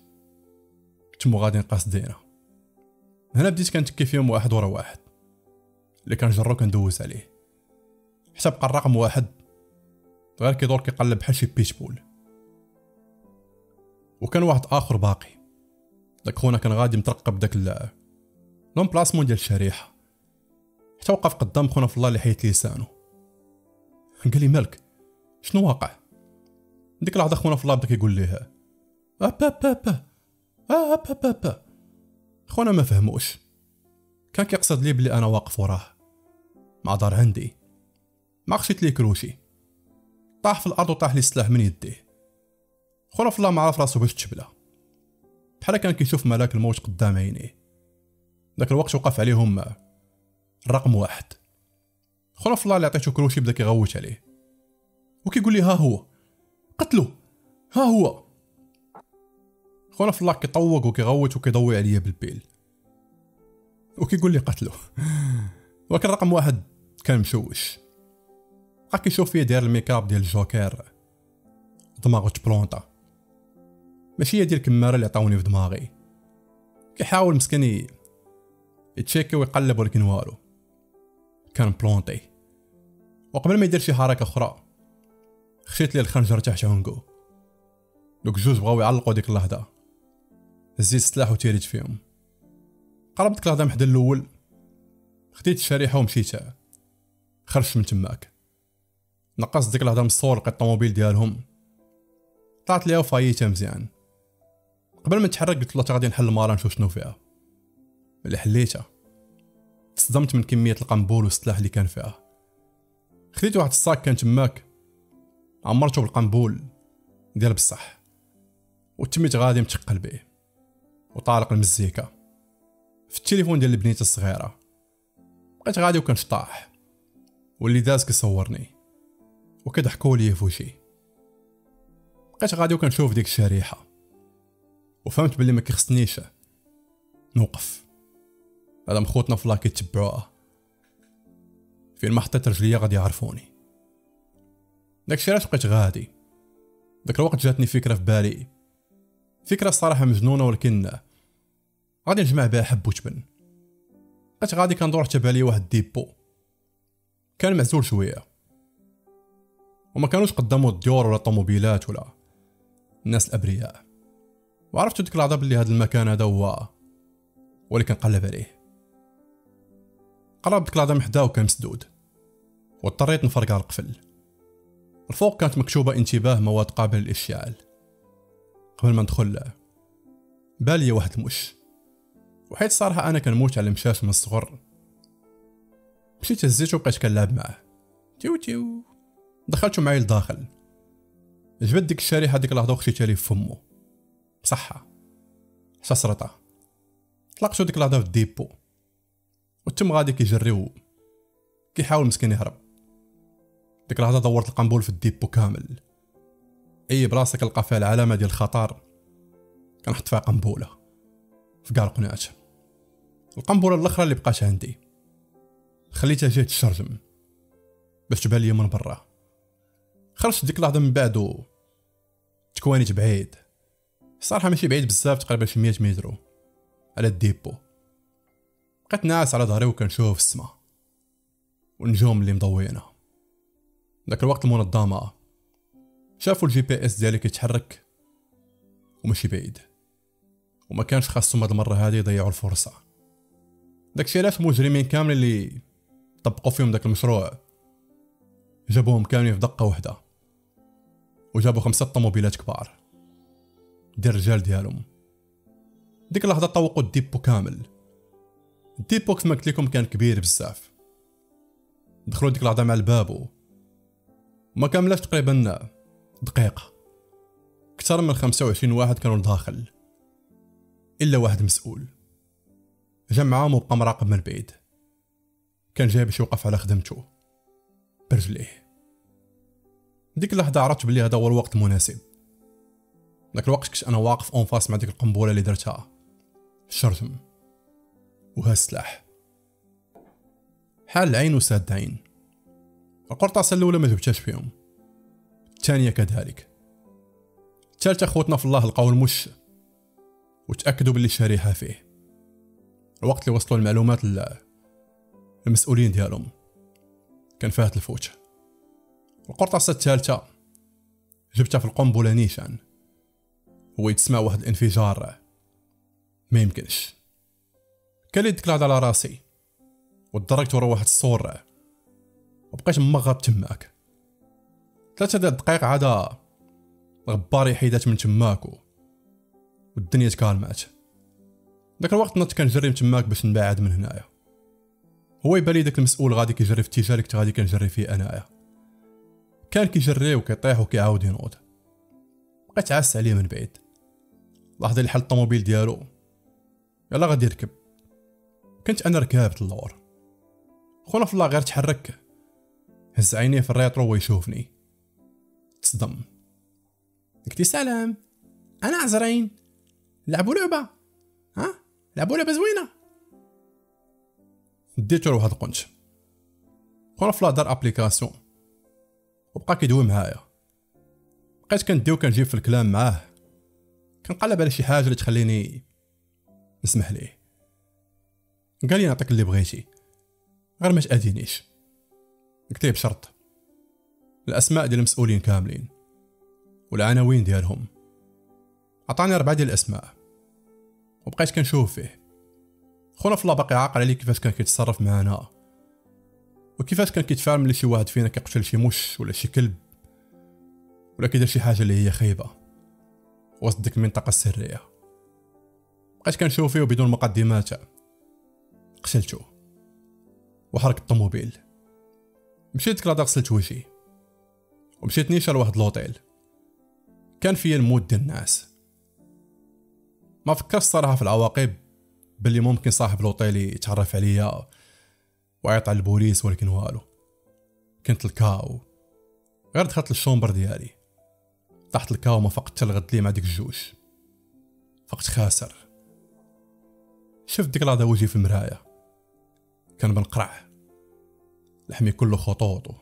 تمو غاديين قاصدينها هنا بديت كنتكي فيهم واحد ورا واحد. اللي كنجرو كندوز عليه. حتى بقى الرقم واحد. غير كيدور كيقلب بحال شي بيتبول وكان واحد آخر باقي. داك خونا كان غادي مترقب داك لومبلاسمون ديال الشريحة. حتى وقف قدام خونا في الله اللي حيت لسانه قال لي مالك؟ شنو واقع؟ ديك اللحظه خونا في الله بدا كيقول ليه أبا أبا أبا. أبا خونا ما فهموش كان كيقصد لي بلي أنا واقف وراه. مع دار عندي. ما خشيت ليه كروشي. طاح في الأرض وطاح لي السلاح من يديه. خونا في الله ما عرف راسو باش تشبله بحال كان كيشوف ملاك الموت قدام عينيه. داك الوقت وقف عليهم الرقم واحد. في الله اللي عطيتو كروشي بدا كيغوت عليه. وكيقول لي ها هو. قتلو. ها هو. في الله كيطوق وكيغوت وكيضوي عليا بال pile. وكيقول لي قتلو. ولكن رقم واحد كان مشوش. بقى كيشوف فيا داير الميكاب ديال الجوكر. دماغو تبلونطا. ماشي هي ديال الكمارة اللي عطاوني في دماغي. كيحاول مسكني يتشيكي ويقلب ولكن والو. كان planté وقبل ما يدير شي حركة أخرى خشيت لي الخنجر تاع عنقو دوك جوج بغاو يعلقوا ديك اللحظة. هزيت السلاح وتيريت فيهم. قربت اللحظه محدا الأول. خديت الشريحة ومشيت خرجت من تماك. نقصت ديك اللحظة من الصور لقيت الطوموبيل ديالهم. طلعت ليها وفايتها مزيان. قبل ما نتحرك قلت له غادي نحل المارا نشوف شنو فيها. اللي حليتها. تصدمت من كمية القنبول والسلاح اللي كان فيها. خديت واحد الصاك كان تماك عمرته بالقنبول ديال بصح. وتميت غادي متقل به وطارق المزيكا في التليفون ديال البنيته الصغيرة. بقيت غادي وكنشطاح واللي داز كيصورني وكيضحكوا لي في وجهي. بقيت غادي وكنشوف ديك الشريحة وفهمت بلي ما كيخصنيش نوقف. هذا مخوتنا في الله كيتبعوها فين ما حطيت رجليا غادي يعرفوني. داكشي علاش بقيت غادي؟ داك الوقت جاتني فكرة في بالي. فكرة الصراحة مجنونة ولكن غادي نجمع بها حب وتبن بقيت غادي كندور حتى بان ليا واحد dépôt. كان معزول شوية. وما كانوش قدامو الديور ولا الطوموبيلات ولا الناس الأبرياء. وعرفت ديك اللحظه بلي هذا المكان هذا هو. ولكن قلب عليه. قرب ديك اللحظه محدا وكان مسدود واضطريت نفرق على القفل. الفوق كانت مكتوبة انتباه مواد قابلة للإشعال قبل ما ندخل بالي واحد المش وحيت صراحة أنا كنموت على المشاش من الصغر. مشيت هزيتو وبقيت كنلعب معاه تيو تيو. دخلتو معايا لداخل جبت ديك الشريحة ديك اللحظة وخشيتها ليه في فمو بصحة سرطة طلقتو ديك اللحظة في الديبو. وتم غادي كيجريو كيحاول مسكين يهرب. ديك اللحظة دورت القنبول في الديبو كامل. أي بلاصة كنلقى فيها العلامة ديال الخطر كنحط فيها قنبولة في كاع القناعات القنبولة الأخرى اللي بقات عندي. خليتها جهة الشرجم باش تبان ليا من برا. خرجت ديك اللحظة من بعد تكوانيت بعيد. الصراحة ماشي بعيد بزاف تقريبا شي 100 متر على ال dépôt. بقيت ناعس على ظهري وكنشوف السما والنجوم اللي مضوينه. ذاك الوقت المنظمة. شافوا ال GPS ديالي كيتحرك وماشي بعيد. وما كانش خاصهم هاد المرة هادي يضيعوا الفرصة. داكشي علاش المجرمين كاملين اللي طبقوا فيهم داك المشروع. جابوهم كاملين في دقة وحدة. وجابوا خمسة طوموبيلات كبار. ديال الرجال ديالهم. ديك اللحظة طوقوا الديبو كامل. الديبو كما قلت لكم كان كبير بزاف. دخلوا ديك اللحظة مع الباب ما كاملاش تقريبا دقيقة أكثر من خمسة وعشرين واحد كانوا داخل إلا واحد مسؤول. جا معاهم وبقى مراقب من بعيد. كان جاي باش يوقف على خدمته. برجليه. ديك اللحظة عرفت بلي هذا هو الوقت المناسب ذاك الوقت كنت أنا واقف en face مع ديك القنبلة اللي درتها. الشرجم وها السلاح حال العين وساد عين القرطاسة الأولى ما جبتهاش فيهم. الثانية كذلك. الثالثة خوتنا في الله لقاو المش. وتأكدوا باللي الشريحة فيه. الوقت اللي وصلوا المعلومات المسؤولين ديالهم. كان فيها الفوت. القرطاسة الثالثة جبتها في القنبلة نيشان. هو يتسمع واحد الانفجار. ما يمكنش. لي ديك على راسي. ودركت ورا واحد الصور وبقيت مغط تماك. ثلاثة ديال الدقائق عاد الغبار يحيدات من تماك والدنيا تكالمات. داك الوقت نط كنجري تماك باش نبعد من هنايا. هو يبان لي داك المسؤول غادي كيجري في اللي كنت غادي كنجري فيه انايا. كان كيجري وكيطيح وكيعاود ينوض. بقيت عاس عليه من بعيد. لحظة اللي حل الطوموبيل ديالو. يلا غادي يركب. كنت أنا ركابت اللور خونا في الله غير تحرك هز عينيه في ال rétro ويشوفني تصدم. قلت سلام أنا عزرين لعبوا لعبة ها؟ لعبوا لعبة زوينة. ديتو واحد القنش. خونا في دار أبليكاسيون. وبقى كيدوي معايا. بقيت كنديو كنجيب في الكلام معاه. كنقلب على شي حاجة اللي تخليني نسمح ليه. قال لي نعطيك اللي بغيتي. غير ما تأذينيش. قلت ليه بشرط الأسماء ديال المسؤولين كاملين. والعناوين ديالهم. عطاني أربعة ديال الأسماء. وبقيت كنشوف فيه. خونا فلا باقي عاقل عليه كيفاش كان كيتصرف معانا وكيفاش كان كيتفاهم ملي شي واحد فينا كيقتل شي مش ولا شي كلب. ولا كيدير شي حاجة اللي هي خايبة. وسط ديك المنطقة السرية. بقيت كنشوف فيه بدون مقدمات قتلته وحرك الطوموبيل. مشيت لهدا غسلت وجهي. ومشيت نيشان لواحد لوطيل. كان فيا الموت ديال الناس. ما فكرت الصراحه في العواقب باللي ممكن صاحب لوطيل يتعرف عليا ويعيط على البوليس ولكن والو. كنت KO. غير دخلت لل chambre ديالي. طحت الكاو ما فقدت الغد لي مع ديك الجوج. فقت خاسر. شفت ديك لهدا وجهي في المرايه كان بان قرع لحمي كله خطوطو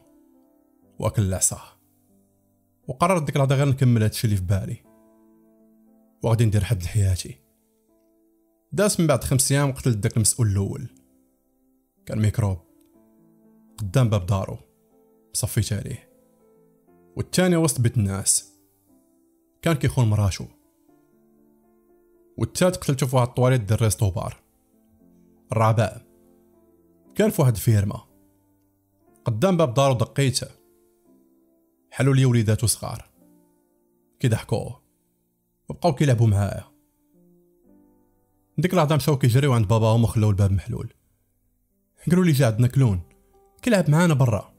وأكل العصا. وقررت ديك لهدا غير نكمل هادشي اللي في بالي. وغادي ندير حد لحياتي. داس من بعد خمس أيام قتلت داك المسؤول الأول. كان ميكروب. قدام باب دارو. صفيت عليه. والتاني وسط بيت الناس. كان كيخون مراشو. والتالت قتلته في واحد الطواليت ديال resto bar. الرابع كان في واحد ال ferme قدام باب دارو دقيته. حلو لي وليداتو صغار. كيضحكوه وبقاو كيلعبوا معايا ديك اللحظه مشاو كيجريو عند باباهم وخلاو الباب محلول. قالوا لي جا عندنا clown كيلعب معانا برا.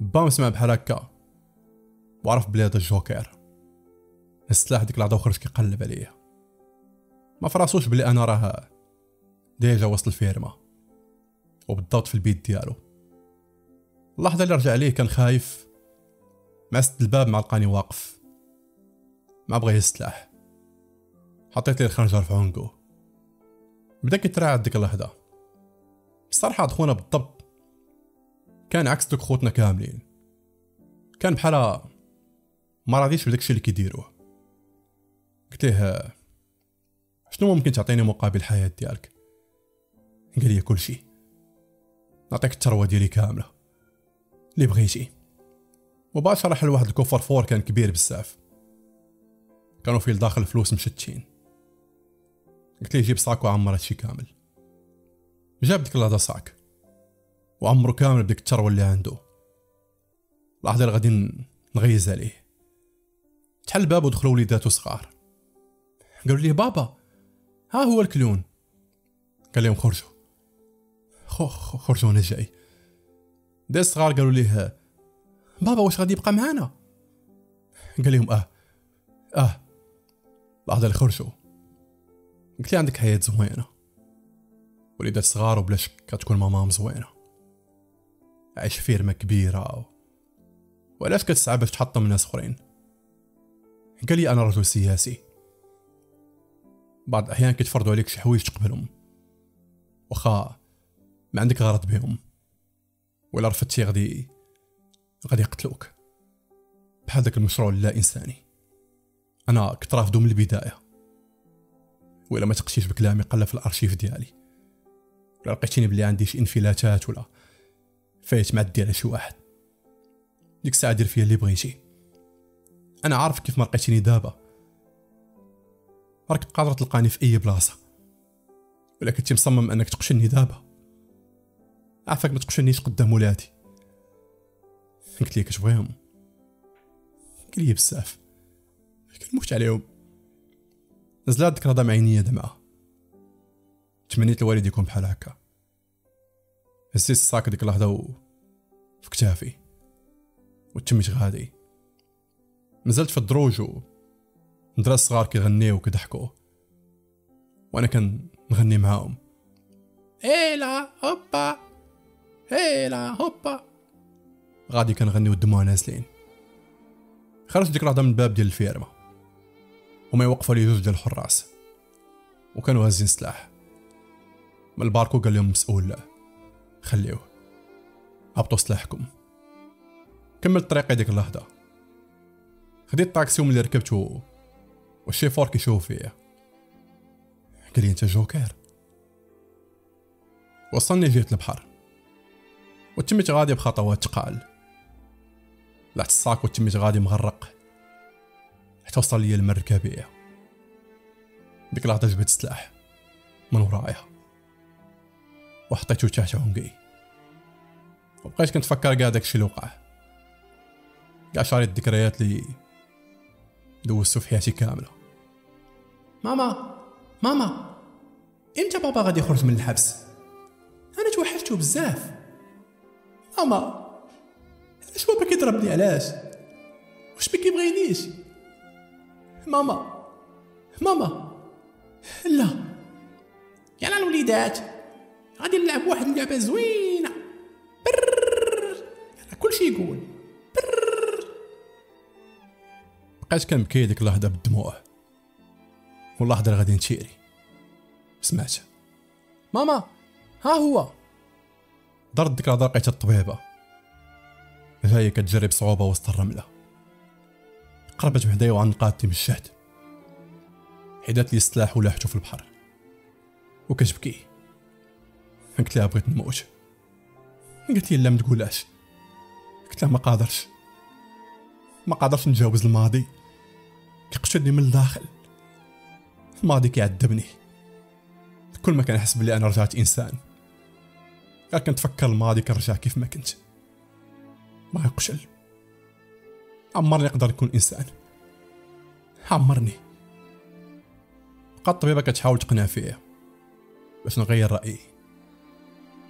باه سمع بحال هكا. وعرف بلي هذا الجوكر. السلاح ديك اللحظه وخرج كيقلب عليا ما فراسوش بلي أنا راه. déjà وسط الفيرما وبالضبط في البيت ديالو. اللحظة اللي رجع ليه كان خايف. مع سد الباب مع لقاني واقف. ما بغى السلاح حطيت لي الخنجر في عنقه. بدا كيترعد ديك اللحظة. بصراحة خونا بالضبط. كان عكس دوك خوتنا كاملين. كان بحال ما راضيش بداكشي اللي كيديروه. قلت ليه شنو ممكن تعطيني مقابل الحياة ديالك؟ قال لي كل شيء نعطيك الثروة ديالي كاملة. اللي بغيتي. مباشرة حل واحد الكوفر فور كان كبير بزاف. كانوا فيه لداخل فلوس مشتين. قلت ليه جيب صاك وعمر هادشي كامل. جاب ديك اللحظة صاك. وعمرو كامل بديك الثروة اللي عنده. اللي غادي نغيز عليه. تحل الباب ودخلوا وليداتو صغار. قالوا لي بابا ها هو الكلون. قال لهم خرجوا. خرجوا أنا جاي دي الصغار قالوا ليه بابا واش غادي يبقى معانا؟ قال لهم آه آه لحظه اللي خرجوا. قلت لي عندك حياة زوينة. وليدات صغار وبلا شك كتكون مامام زوينة. عايش في فيرما كبيرة و... وعلاش كتسعى باش تحطم ناس أخرين؟ قال لي أنا رجل سياسي. بعض الأحيان كيتفرضوا عليك شي حوايج تقبلهم. واخا ما عندك غرض بهم. ولا رفضتي غادي غادي يقتلوك. بحال داك المشروع اللا انساني أنا كنت رافضو من البداية. ولا ما تقتيش بكلامي قلب في الأرشيف ديالي. ولا لقيتيني بلي عندي شي انفلاتات ولا فايت معدي على شي واحد. ديك الساعة دير فيا اللي بغيتي. أنا عارف كيف ما لقيتيني دابا. راك قادر تلقاني في أي بلاصة. ولا كنتي مصمم أنك تقشني دابا. عافاك ما تقشنيش قدام ولادي قلت لي كتبغيهم. قال لي بزاف. كنموت عليهم؟ نزلات ديك الهضره عينيا دمعة. تمنيت الوالد يكون بحال هكا. هزيت الصاك ديك اللحظة و... في كتافي وتميت غادي. نزلت في الدروج و درا صغار كيغنيو وكيضحكوا وأنا كان نغني معاهم. هيلا هوبا. هيلا هوبا. غادي كنغني والدموع نازلين. خرجت ديك اللحظة من الباب ديال الفيرما. هما يوقفوا لي جوج ديال الحراس. وكانوا هازين سلاح. من الباركو قال لهم مسؤول. خليوه. هبطوا سلاحكم. كملت طريقي ديك اللحظة. خديت الطاكسي وملي ركبت والشيفور كيشوف فيا. قال لي أنت جوكر. وصلني جهة البحر وتميت غادي بخطوات تقال لعت الصاك وتميت غادي مغرق. حتى وصل لي المركبية ديك اللحظة جبت السلاح من ورايا. وحطيتو تحت عنقي وبقيت كنتفكر كاع داكشي اللي وقع. كاع شاري الذكريات اللي دوزتو في حياتي كاملة. ماما! ماما! إمتى بابا غادي يخرج من الحبس؟ أنا توحشتو بزاف. ماما علاش بابا كيضربني علاش واش ما كيبغينيش ماما ماما لا. يلا الوليدات غادي نلعب واحد اللعبة زوينة. برررر. كلشي يقول. بقيت كنبكي ديك اللحظة بالدموع. واللحظة اللي غادي نتيري سمعت. ماما ها هو. درت ديك الهضره لقيت الطبيبة. جاية كتجري بصعوبه وسط الرملة. قربت بحدايا وعنقاتني من الشهد. حيدات لي السلاح ولحته في البحر. وكتبكي. قلت لها بغيت نموت. قالت لي لا ما تقولهاش. قلت لها ما قادرش. ما قادرش نتجاوز الماضي. كيقتلني من الداخل. الماضي كيعذبني. كل ما كنحس بلي أنا رجعت إنسان. غير كنتفكر الماضي كنرجع كيف ما كنت. ما يقشل. عمرني نقدر نكون إنسان. عمرني. بقات الطبيبه كتحاول تقنع فيا. باش نغير رأيي.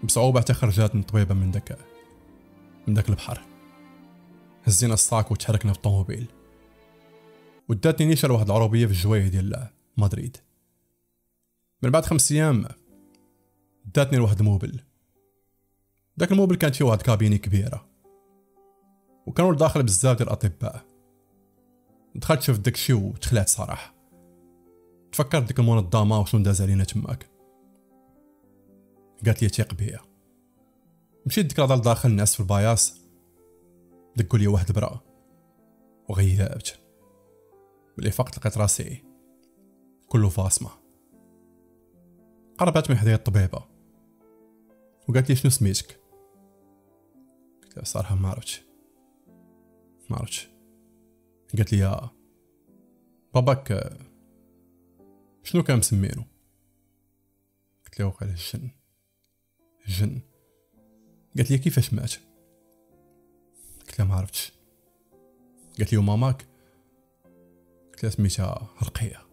بصعوبة حتى من الطبيبه من داك من داك البحر. هزينا الصاك وتحركنا في الطوموبيل. وداتني نيشا لواحد العربيه في الجوايه ديال مدريد. من بعد خمس أيام داتني لواحد الموبل. داك الموبل كانت فيه واحد كابيني كبيرة. وكانوا داخل بزاف ديال الأطباء. دخلت شفت داكشي وتخلعت صراحة. تفكرت ديك المنظمة وشنو داز علينا تماك. قالت لي تيق بيا مشيت ديك الهضره لداخل الناس في الباياس. دقوا لي واحد البرا. وغيابت ملي فقت لقيت راسي كله فاصمة. قربت من حدايا الطبيبة. وقالت لي شنو سميتك قلت لها صراحة ما عرفتش ما عرفتش قالت لي يا باباك شنو كان مسمينو قلت لها وقيلا الجن الجن قالت لي كيفاش مات قلت لها ما عرفتش قالت لي وماماك قلت لها سميتها رقية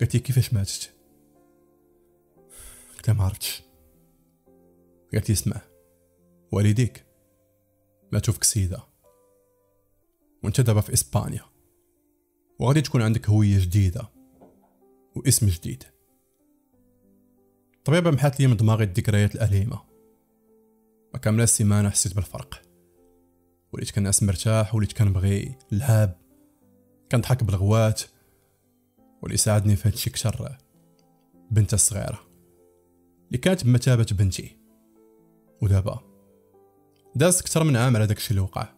قالت لي كيفاش ماتت قلت لها ما عرفتش قالت لي اسمع والديك. ماتوا في كسيدة وانت دابا في إسبانيا. وغادي تكون عندك هوية جديدة. واسم جديد. طبيبة محات لي من دماغي الذكريات الأليمة. ما كاملة السيمانة حسيت بالفرق. وليت كنعس مرتاح وليت كنبغي اللعب كنضحك بالغوات. واللي ساعدني في هادشي كتر بنتها الصغيرة. اللي كانت بمثابة بنتي. ودابا داز كتر من عام على داكشي اللي وقع.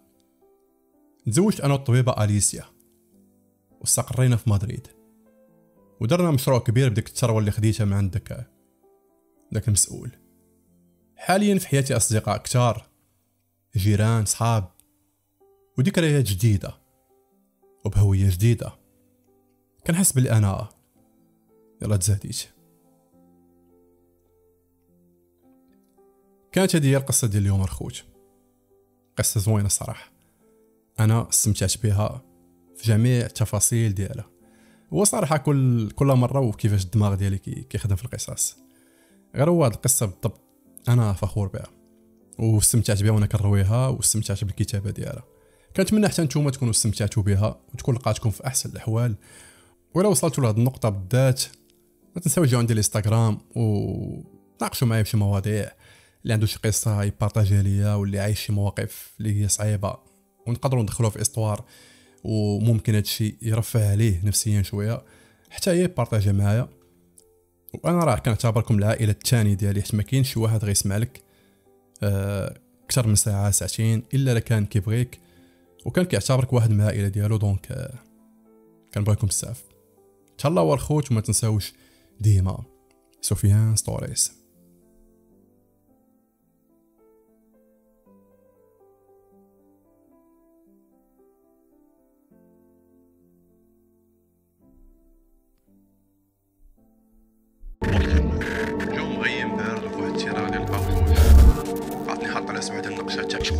تزوجت أنا والطبيبة أليسيا. واستقرينا في مدريد. ودرنا مشروع كبير بديك الثروة اللي خديتها من عندك. داك المسؤول. حاليا في حياتي أصدقاء كتار. جيران صحاب. وذكريات جديدة. وبهوية جديدة. كنحس بلي أنا يلا تزاديت كانت هذه هي القصة ديال اليوم الخوت قصة زوينة صراحة أنا استمتعت بها في جميع التفاصيل ديالها. هو صراحة كل كل مرة وكيفاش الدماغ ديالي كي- كيخدم في القصص. غير هو هاد القصة بالضبط أنا فخور بها. واستمتعت بها وأنا كنرويها واستمتعت بالكتابة ديالها. كنتمنى حتى نتوما تكونوا استمتعتوا بها وتكون لقاتكم في أحسن الأحوال. ولا وصلتوا لهاد النقطة بالذات ما تنساوش تجيو عندي الإنستغرام وناقشوا معايا في مواضيع. اللي عنده شي قصة يبارطاجيها ليا واللي عايش شي مواقف اللي هي صعيبة ونقدروا ندخلوها في histoire وممكن هادشي يرفع عليه نفسيا شوية. حتى هي partager معايا. وأنا راه كنعتبركم العائلة الثانية ديالي حيت ما كاينش شي واحد غيسمع لك. آه، أكثر من ساعة ساعتين إلا كان كيبغيك. وكان كيعتبرك واحد من العائلة ديالو donc آه، كنبغيكم بزاف. تهلاو الخوت وما تنساوش ديما. سفيان stories. الخدمة جو مغيم بارد وفيه التيران القوي عطني حط على سمعة النقشة تاعك